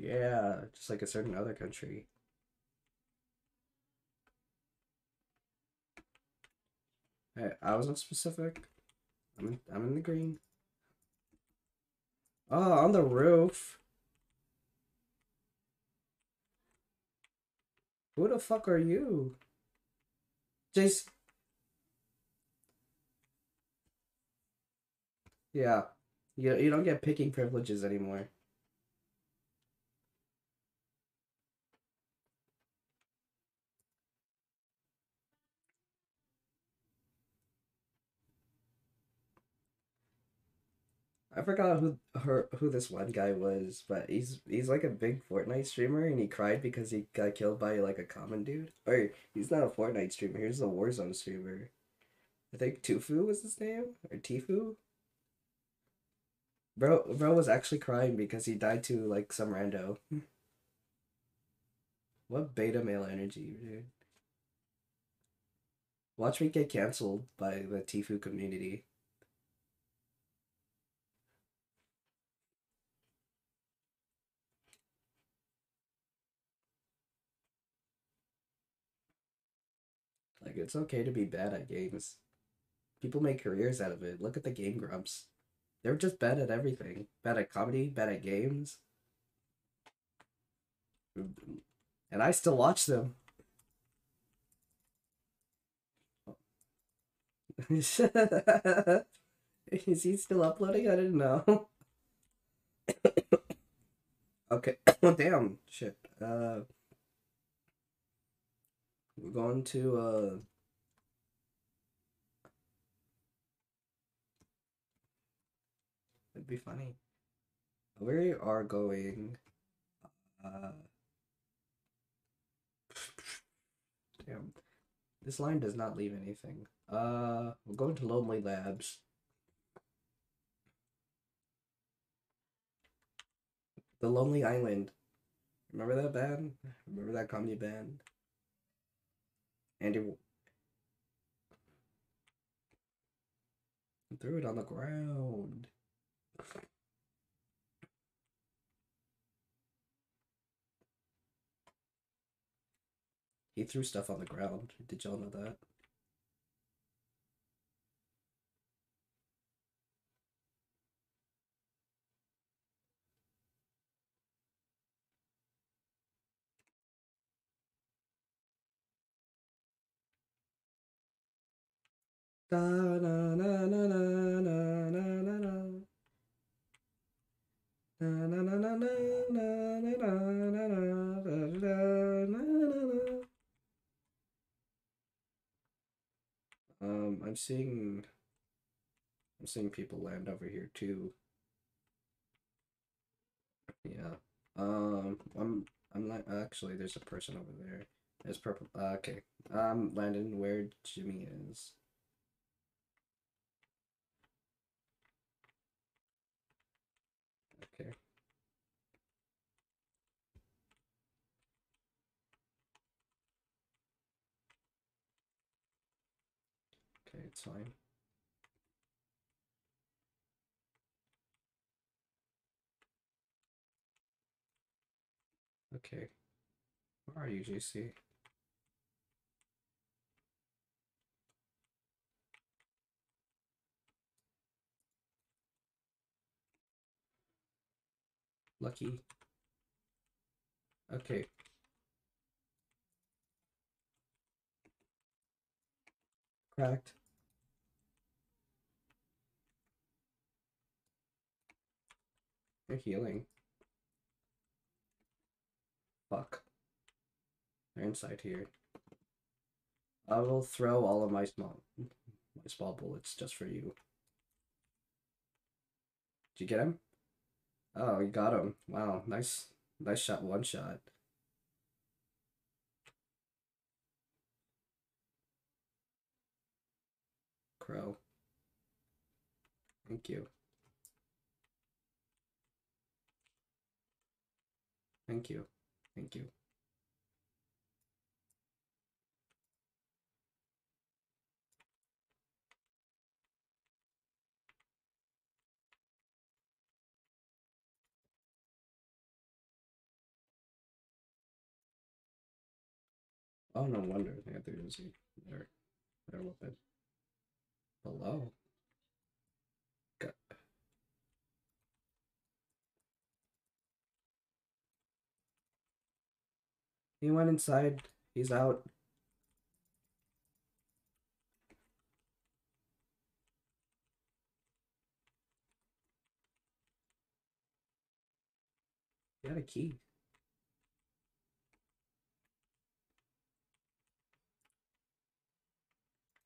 Yeah, just like a certain other country. Hey, I wasn't specific. I'm in, I'm in the green. Oh, on the roof. Who the fuck are you? Jace. Yeah. You, you don't get picking privileges anymore. I forgot who her who this one guy was, but he's he's like a big Fortnite streamer and he cried because he got killed by like a common dude. Or he's not a Fortnite streamer, he's a Warzone streamer. I think Tufu was his name? Or Tifu? Bro bro was actually crying because he died to like some rando. What beta male energy, dude. Watch me get cancelled by the Tifu community. Like it's okay to be bad at games. People make careers out of it. Look at the Game Grumps. They're just bad at everything. Bad at comedy, bad at games. And I still watch them. Is he still uploading? I didn't know. okay. Oh damn. Shit. Uh we're going to uh It'd be funny. We are going uh damn. This line does not leave anything. Uh we're going to Lonely Labs. The Lonely Island. Remember that band? Remember that comedy band? Andy W- threw it on the ground. He threw stuff on the ground. Did y'all know that? Da na na na na na na na na. Um, I'm seeing I'm seeing people land over here too. Yeah. Um, I'm I'm like actually there's a person over there. There's purple. Uh, okay. I'm landing where Jimmy is. Okay. It's fine. Okay. Where are you, JC? Lucky. Okay. Cracked. They're healing. Fuck. They're inside here. I will throw all of my small my small bullets just for you. Did you get him? Oh, you got him. Wow, nice nice shot, one shot. Crow. Thank you. Thank you. Thank you. Oh, no wonder they their Uzi. Their, their weapon. Hello. He went inside. He's out. Had a key.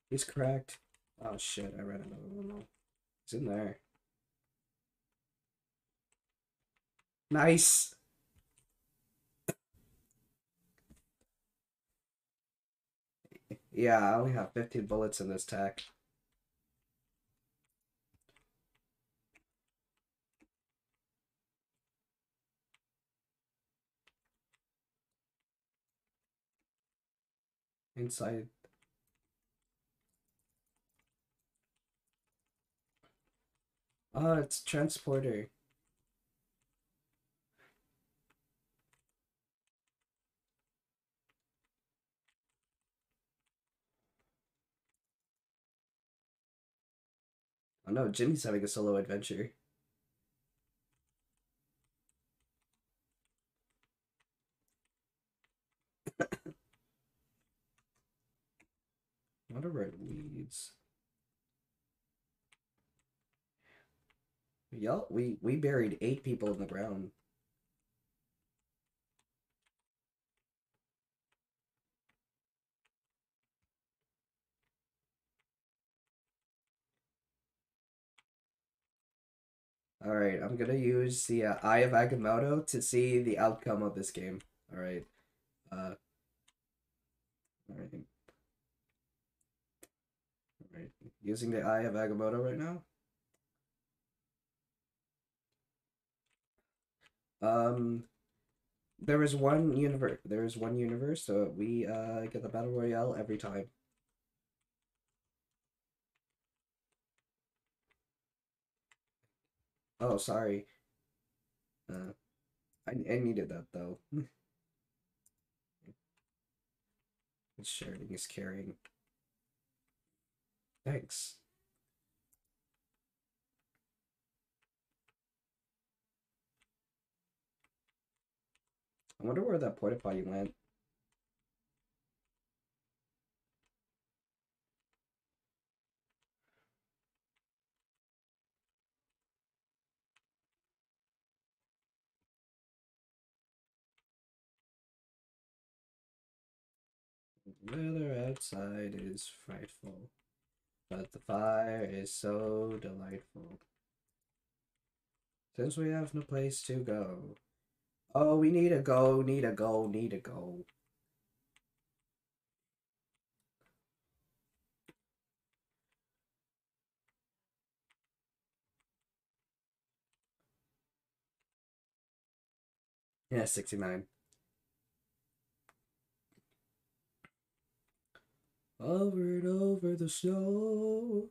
He's cracked. Oh shit, I read another one. He's in there. Nice. Yeah, I only have 15 bullets in this tack. Inside. Oh, it's transporter. Oh no, Jimmy's having a solo adventure. wonder where it leads. Yup, we, we buried eight people in the ground. All right, I'm gonna use the uh, Eye of Agamotto to see the outcome of this game. All right, uh, all right, all right. Using the Eye of Agamotto right now. Um, there is one universe. There is one universe, so we uh get the battle royale every time. Oh, sorry. Uh, I I needed that though. It's sharing is caring. Thanks. I wonder where that porta potty went. Weather outside is frightful, but the fire is so delightful. Since we have no place to go. Oh, we need to go, need to go, need to go. Yeah, 69. Over and over the snow.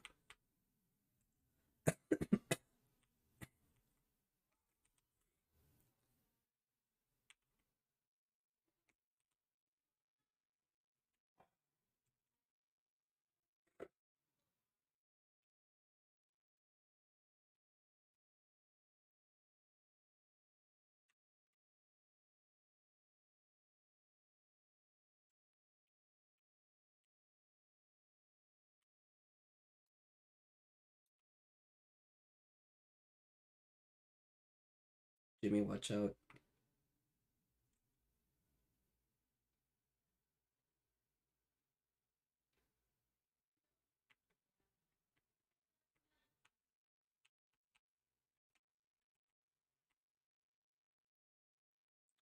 Jimmy, watch out.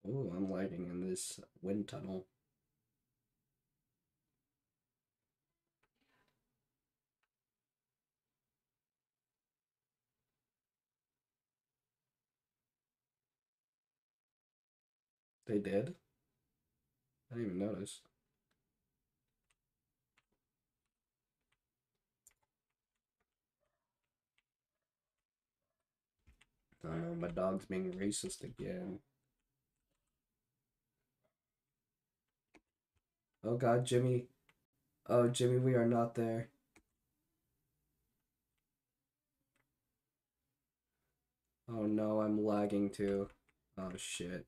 Oh, I'm lagging in this wind tunnel. They did? I didn't even notice. Oh no, my dog's being racist again. Oh god, Jimmy. Oh, Jimmy, we are not there. Oh no, I'm lagging too. Oh shit.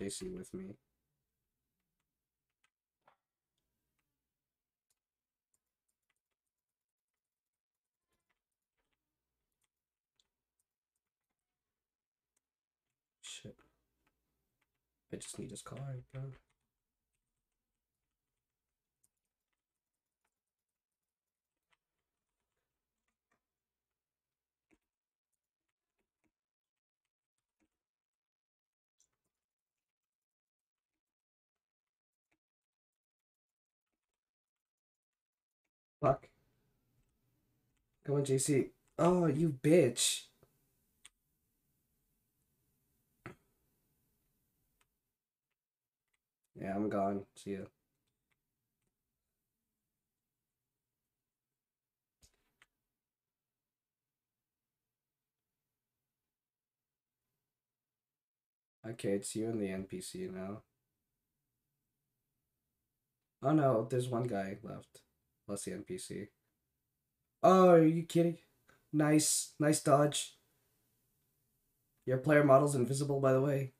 JC with me. Shit. I just need his car, bro. Fuck. Come on, JC. Oh, you bitch. Yeah, I'm gone. See ya. Okay, it's you and the NPC now. Oh no, there's one guy left. Plus the NPC. Oh, are you kidding? Nice, nice dodge. Your player model's invisible, by the way.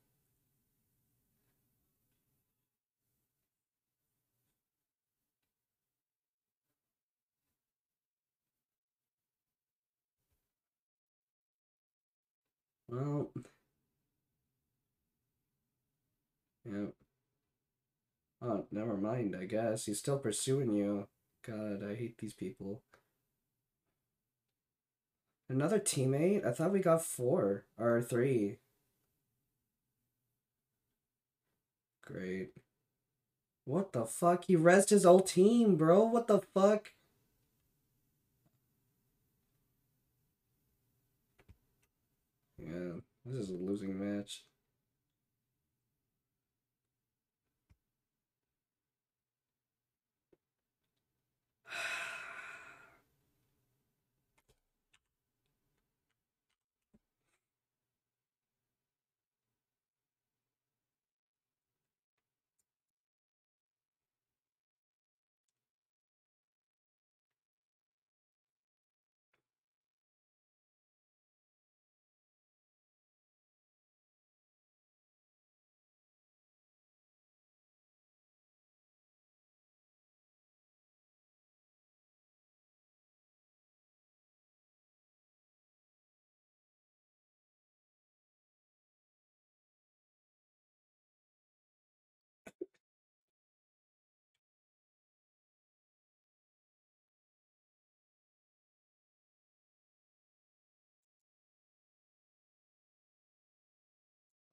Well. Yeah. Oh, never mind, I guess. He's still pursuing you. God, I hate these people. Another teammate? I thought we got four. Or three. Great. What the fuck? He rezzed his whole team, bro. What the fuck? Yeah, this is a losing match.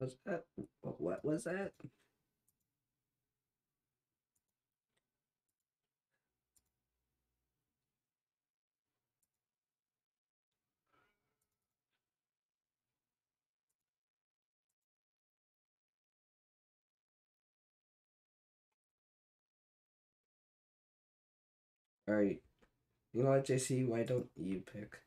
Was that? What, was that? Alright. You know what, JC? Why don't you pick?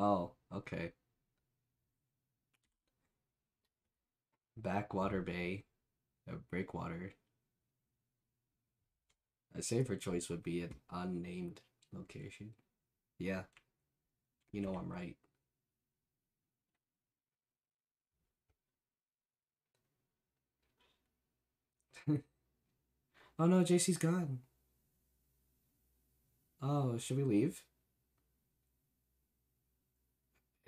Oh, okay. Backwater Bay, a breakwater. A safer choice would be an unnamed location. Yeah. You know I'm right. oh no, JC's gone. Oh, should we leave?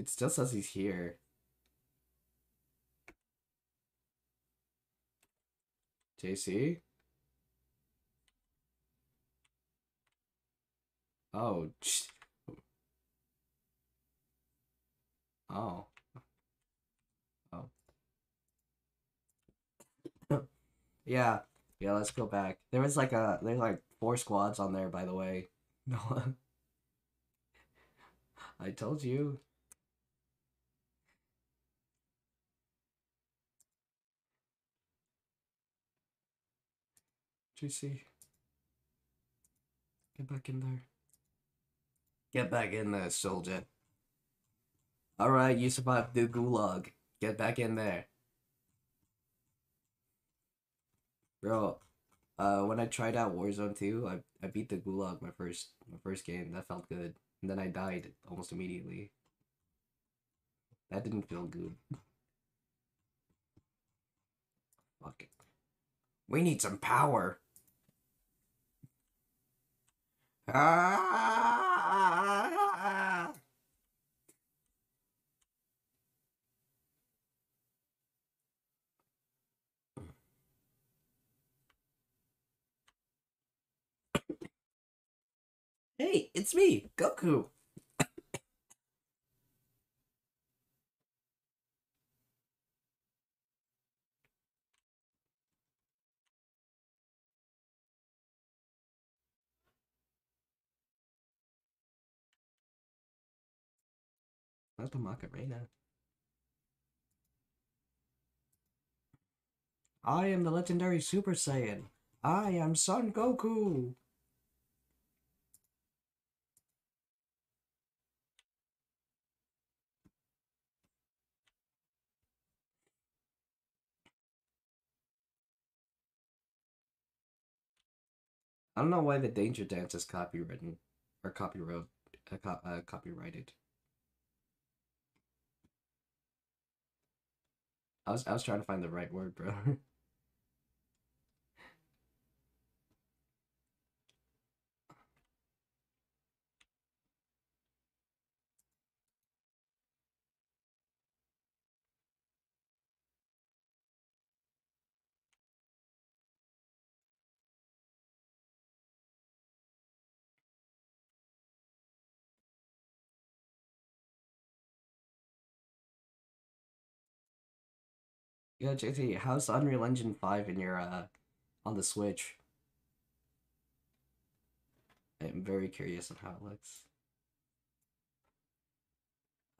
It still says he's here. JC? Oh, oh, oh. Oh. yeah. Yeah, let's go back. There was like a there's like four squads on there by the way. No. I told you. JC. Get back in there. Get back in there, soldier. Alright, you survived the gulag. Get back in there. Bro, uh, when I tried out Warzone 2, I, I beat the gulag my first my first game. That felt good. And then I died almost immediately. That didn't feel good. Fuck it. We need some power. Hey, it's me, Goku. the market. I am the legendary Super Saiyan. I am Son Goku. I don't know why the Danger Dance is copywritten or copyright, uh, uh copyrighted. I was I was trying to find the right word, bro. yeah, JT, how's Unreal Engine 5 in your uh on the Switch? I'm very curious on how it looks.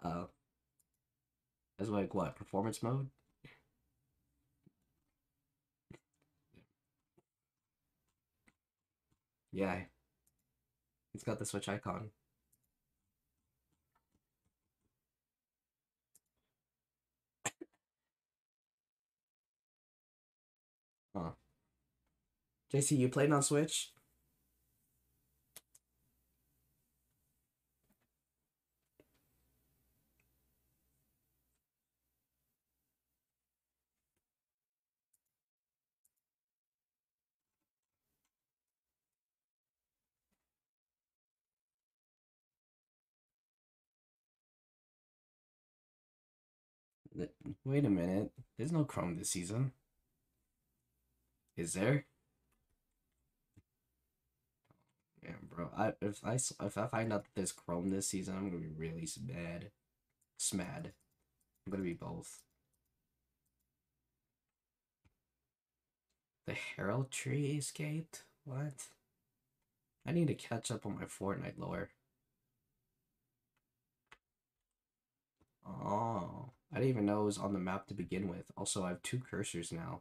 Oh. As like what, performance mode? Yeah. It's got the Switch icon. JC, you played on Switch? Wait a minute. There's no Chrome this season. Is there? Yeah, bro. I if I if I find out that there's Chrome this season, I'm gonna be really mad. Smad. I'm gonna be both. The Herald Tree escaped? What? I need to catch up on my Fortnite lore. Oh, I didn't even know it was on the map to begin with. Also, I have two cursors now.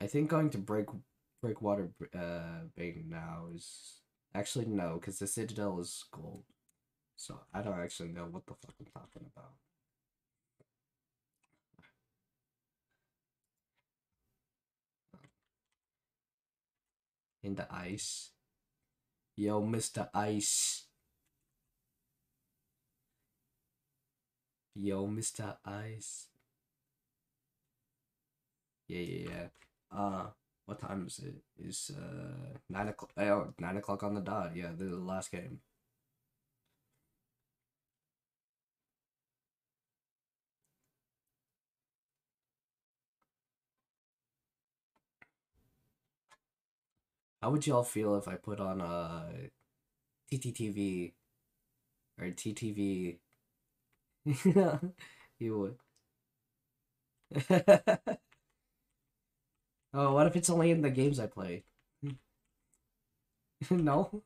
I think going to break breakwater uh Bay now is actually no, because the Citadel is gold. So I don't actually know what the fuck I'm talking about. In the ice. Yo, Mr. Ice. Yo, Mr. Ice. Yeah, yeah, yeah. Uh, what time is it? Is uh nine o'clock? Oh, nine o'clock on the dot. Yeah, the last game. How would y'all feel if I put on uh TTTV or TTV? you would. oh, what if it's only in the games I play? no.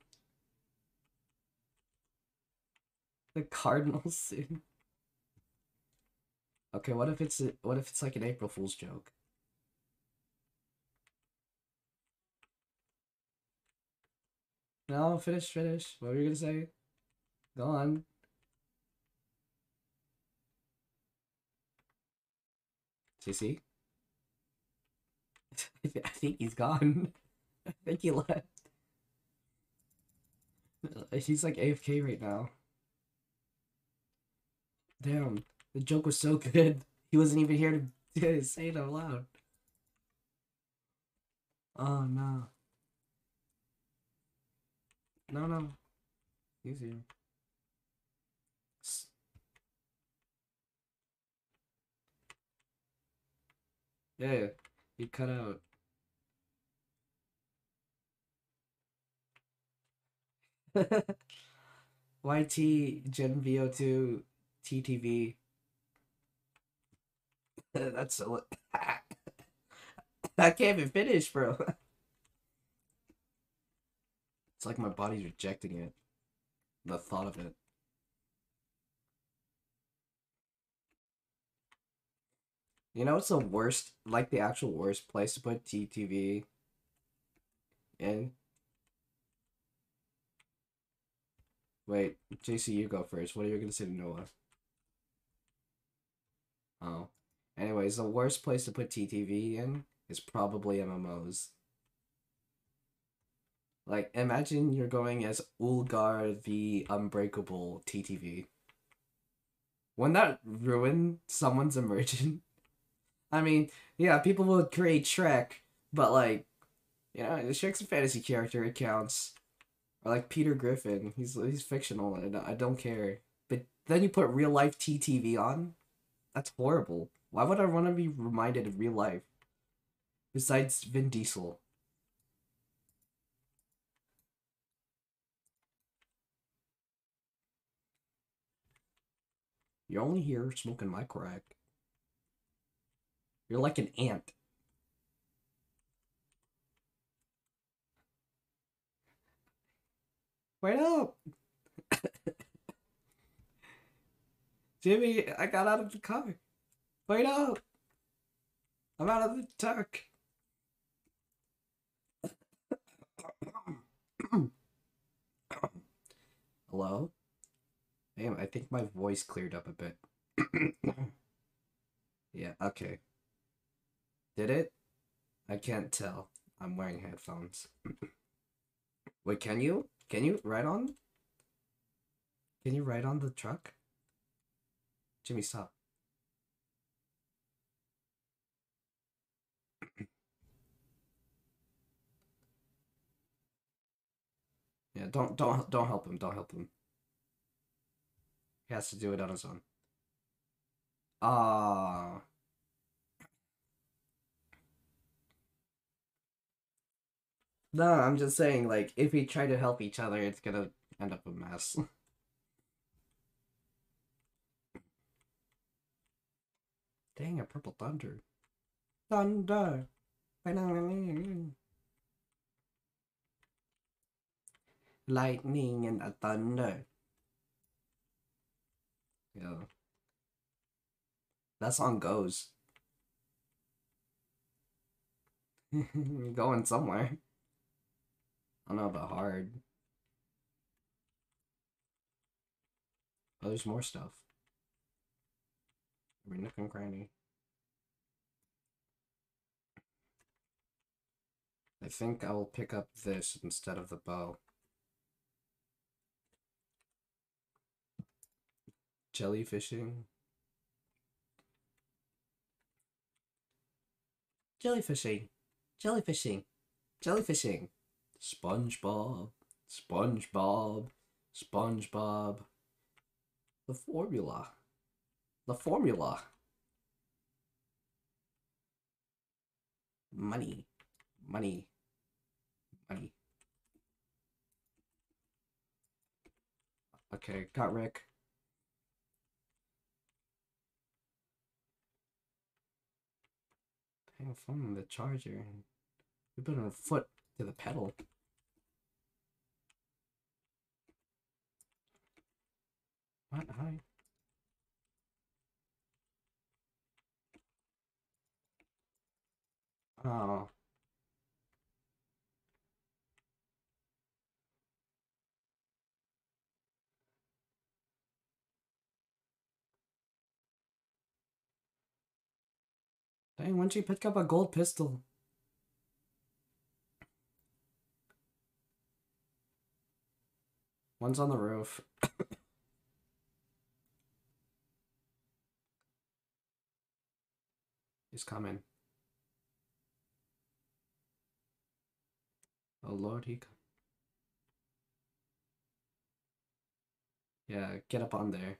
The Cardinals soon. Okay, what if it's what if it's like an April Fool's joke? No, finish, finish. What were you gonna say? Go on. CC? I think he's gone. I think he left. Uh, he's like AFK right now. Damn, the joke was so good. He wasn't even here to, say it out loud. Oh no. No, no. He's here. S- Yeah, he cut out. YT GenV02 TTV. That's so. I can't even finish, bro. It's like my body's rejecting it. The thought of it. You know, it's the worst, like the actual worst place to put TTV in. Wait, JC, you go first. What are you gonna say to Noah? Oh. Anyways, the worst place to put TTV in is probably MMOs. Like, imagine you're going as Ulgar the Unbreakable TTV. Wouldn't that ruin someone's immersion? I mean, yeah, people will create Shrek, but like, you know, Shrek's a fantasy character, it counts. Or like Peter Griffin, he's he's fictional, and I don't care. But then you put real life TTV on? That's horrible. Why would I want to be reminded of real life? Besides Vin Diesel. You're only here smoking my crack. You're like an ant. Wait up! Jimmy, I got out of the car. Wait up! I'm out of the truck. Hello? Damn, I think my voice cleared up a bit. yeah, okay. Did it? I can't tell. I'm wearing headphones. Wait, can you? Can you ride on? Can you ride on the truck? Jimmy, stop. yeah, don't don't don't help him. Don't help him. He has to do it on his own. Ah. No, I'm just saying, like, if we try to help each other, it's gonna end up a mess. Dang, a purple thunder. Thunder! Lightning and a thunder. Yeah. That song goes. Going somewhere. I don't know about hard. Oh, there's more stuff. Every nook and cranny. I think I will pick up this instead of the bow. Jellyfishing. Jellyfishing. Jellyfishing. Jellyfishing. SpongeBob. SpongeBob. SpongeBob. The formula. The formula. Money. Money. Money. Okay, got Rick. Hang phone the charger. We put a foot to the pedal. What? Hi. Oh. Dang, why don't you pick up a gold pistol? One's on the roof. He's coming. Oh lord, he... Come Yeah, get up on there.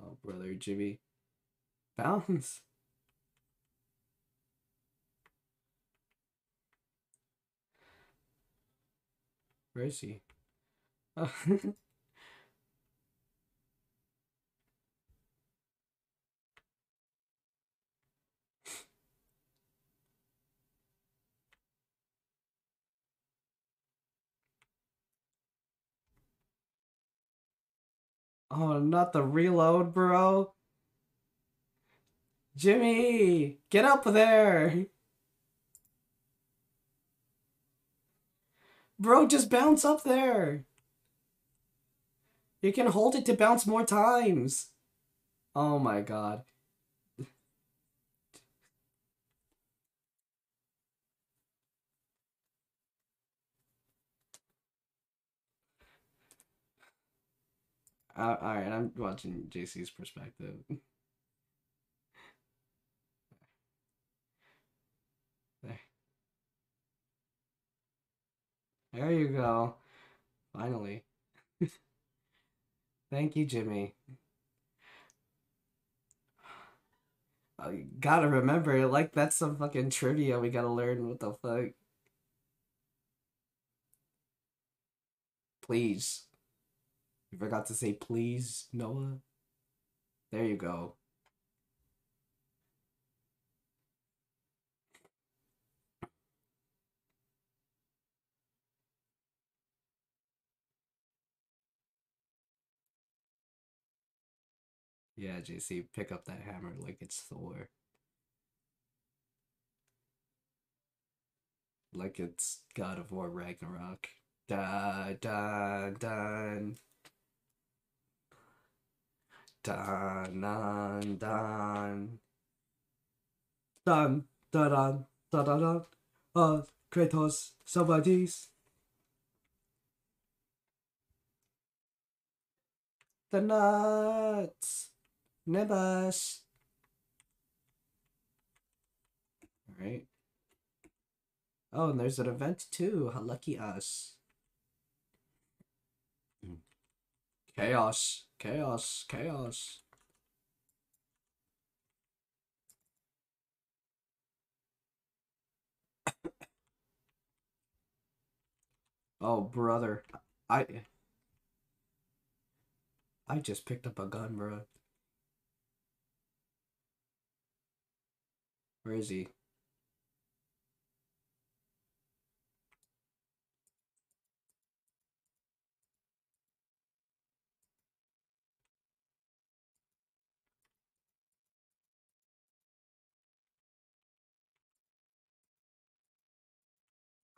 Oh, brother Jimmy. Bounce! Where is he? Oh. oh, not the reload, bro. Jimmy, get up there. Bro, just bounce up there. You can hold it to bounce more times. Oh my god. Uh, all right, I'm watching JC's perspective. There you go. Finally. Thank you, Jimmy. I gotta remember, like, that's some fucking trivia we gotta learn. What the fuck? Please. You forgot to say please, Noah? There you go. Yeah, JC, pick up that hammer like it's Thor. Like it's God of War Ragnarok. Da da dun. Dun dun dun. Dun dun dun dun dun dun. Uh, Kratos, somebody's. The nuts. Nimbus. Alright. Oh, and there's an event too. How lucky us. Chaos. Chaos. Chaos. oh, brother. I... I just picked up a gun, bro. Where is he?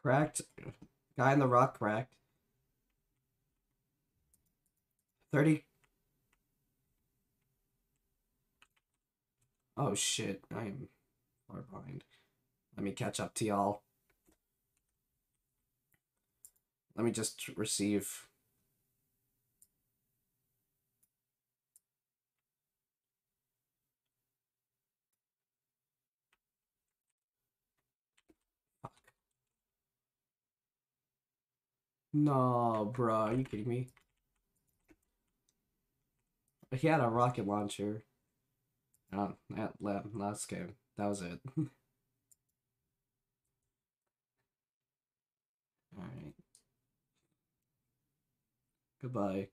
Cracked. Guy in the rock cracked. 30. Oh shit, I am far behind. Let me catch up to y'all. Let me just receive. No, bro, are you kidding me? He had a rocket launcher. Oh, that last game. That was it. Alright. Goodbye.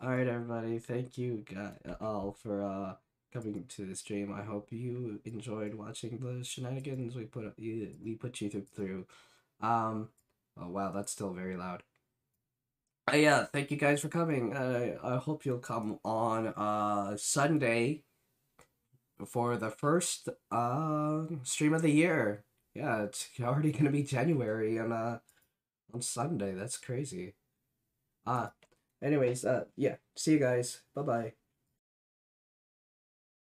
Alright, everybody. Thank you guys all for uh coming to the stream. I hope you enjoyed watching the shenanigans we put we put you through. Um, oh wow, that's still very loud. Uh, yeah, thank you guys for coming. Uh, I hope you'll come on uh Sunday for the first uh stream of the year. Yeah, it's already gonna be January on uh on Sunday. That's crazy. Uh anyways, uh yeah, see you guys. Bye bye.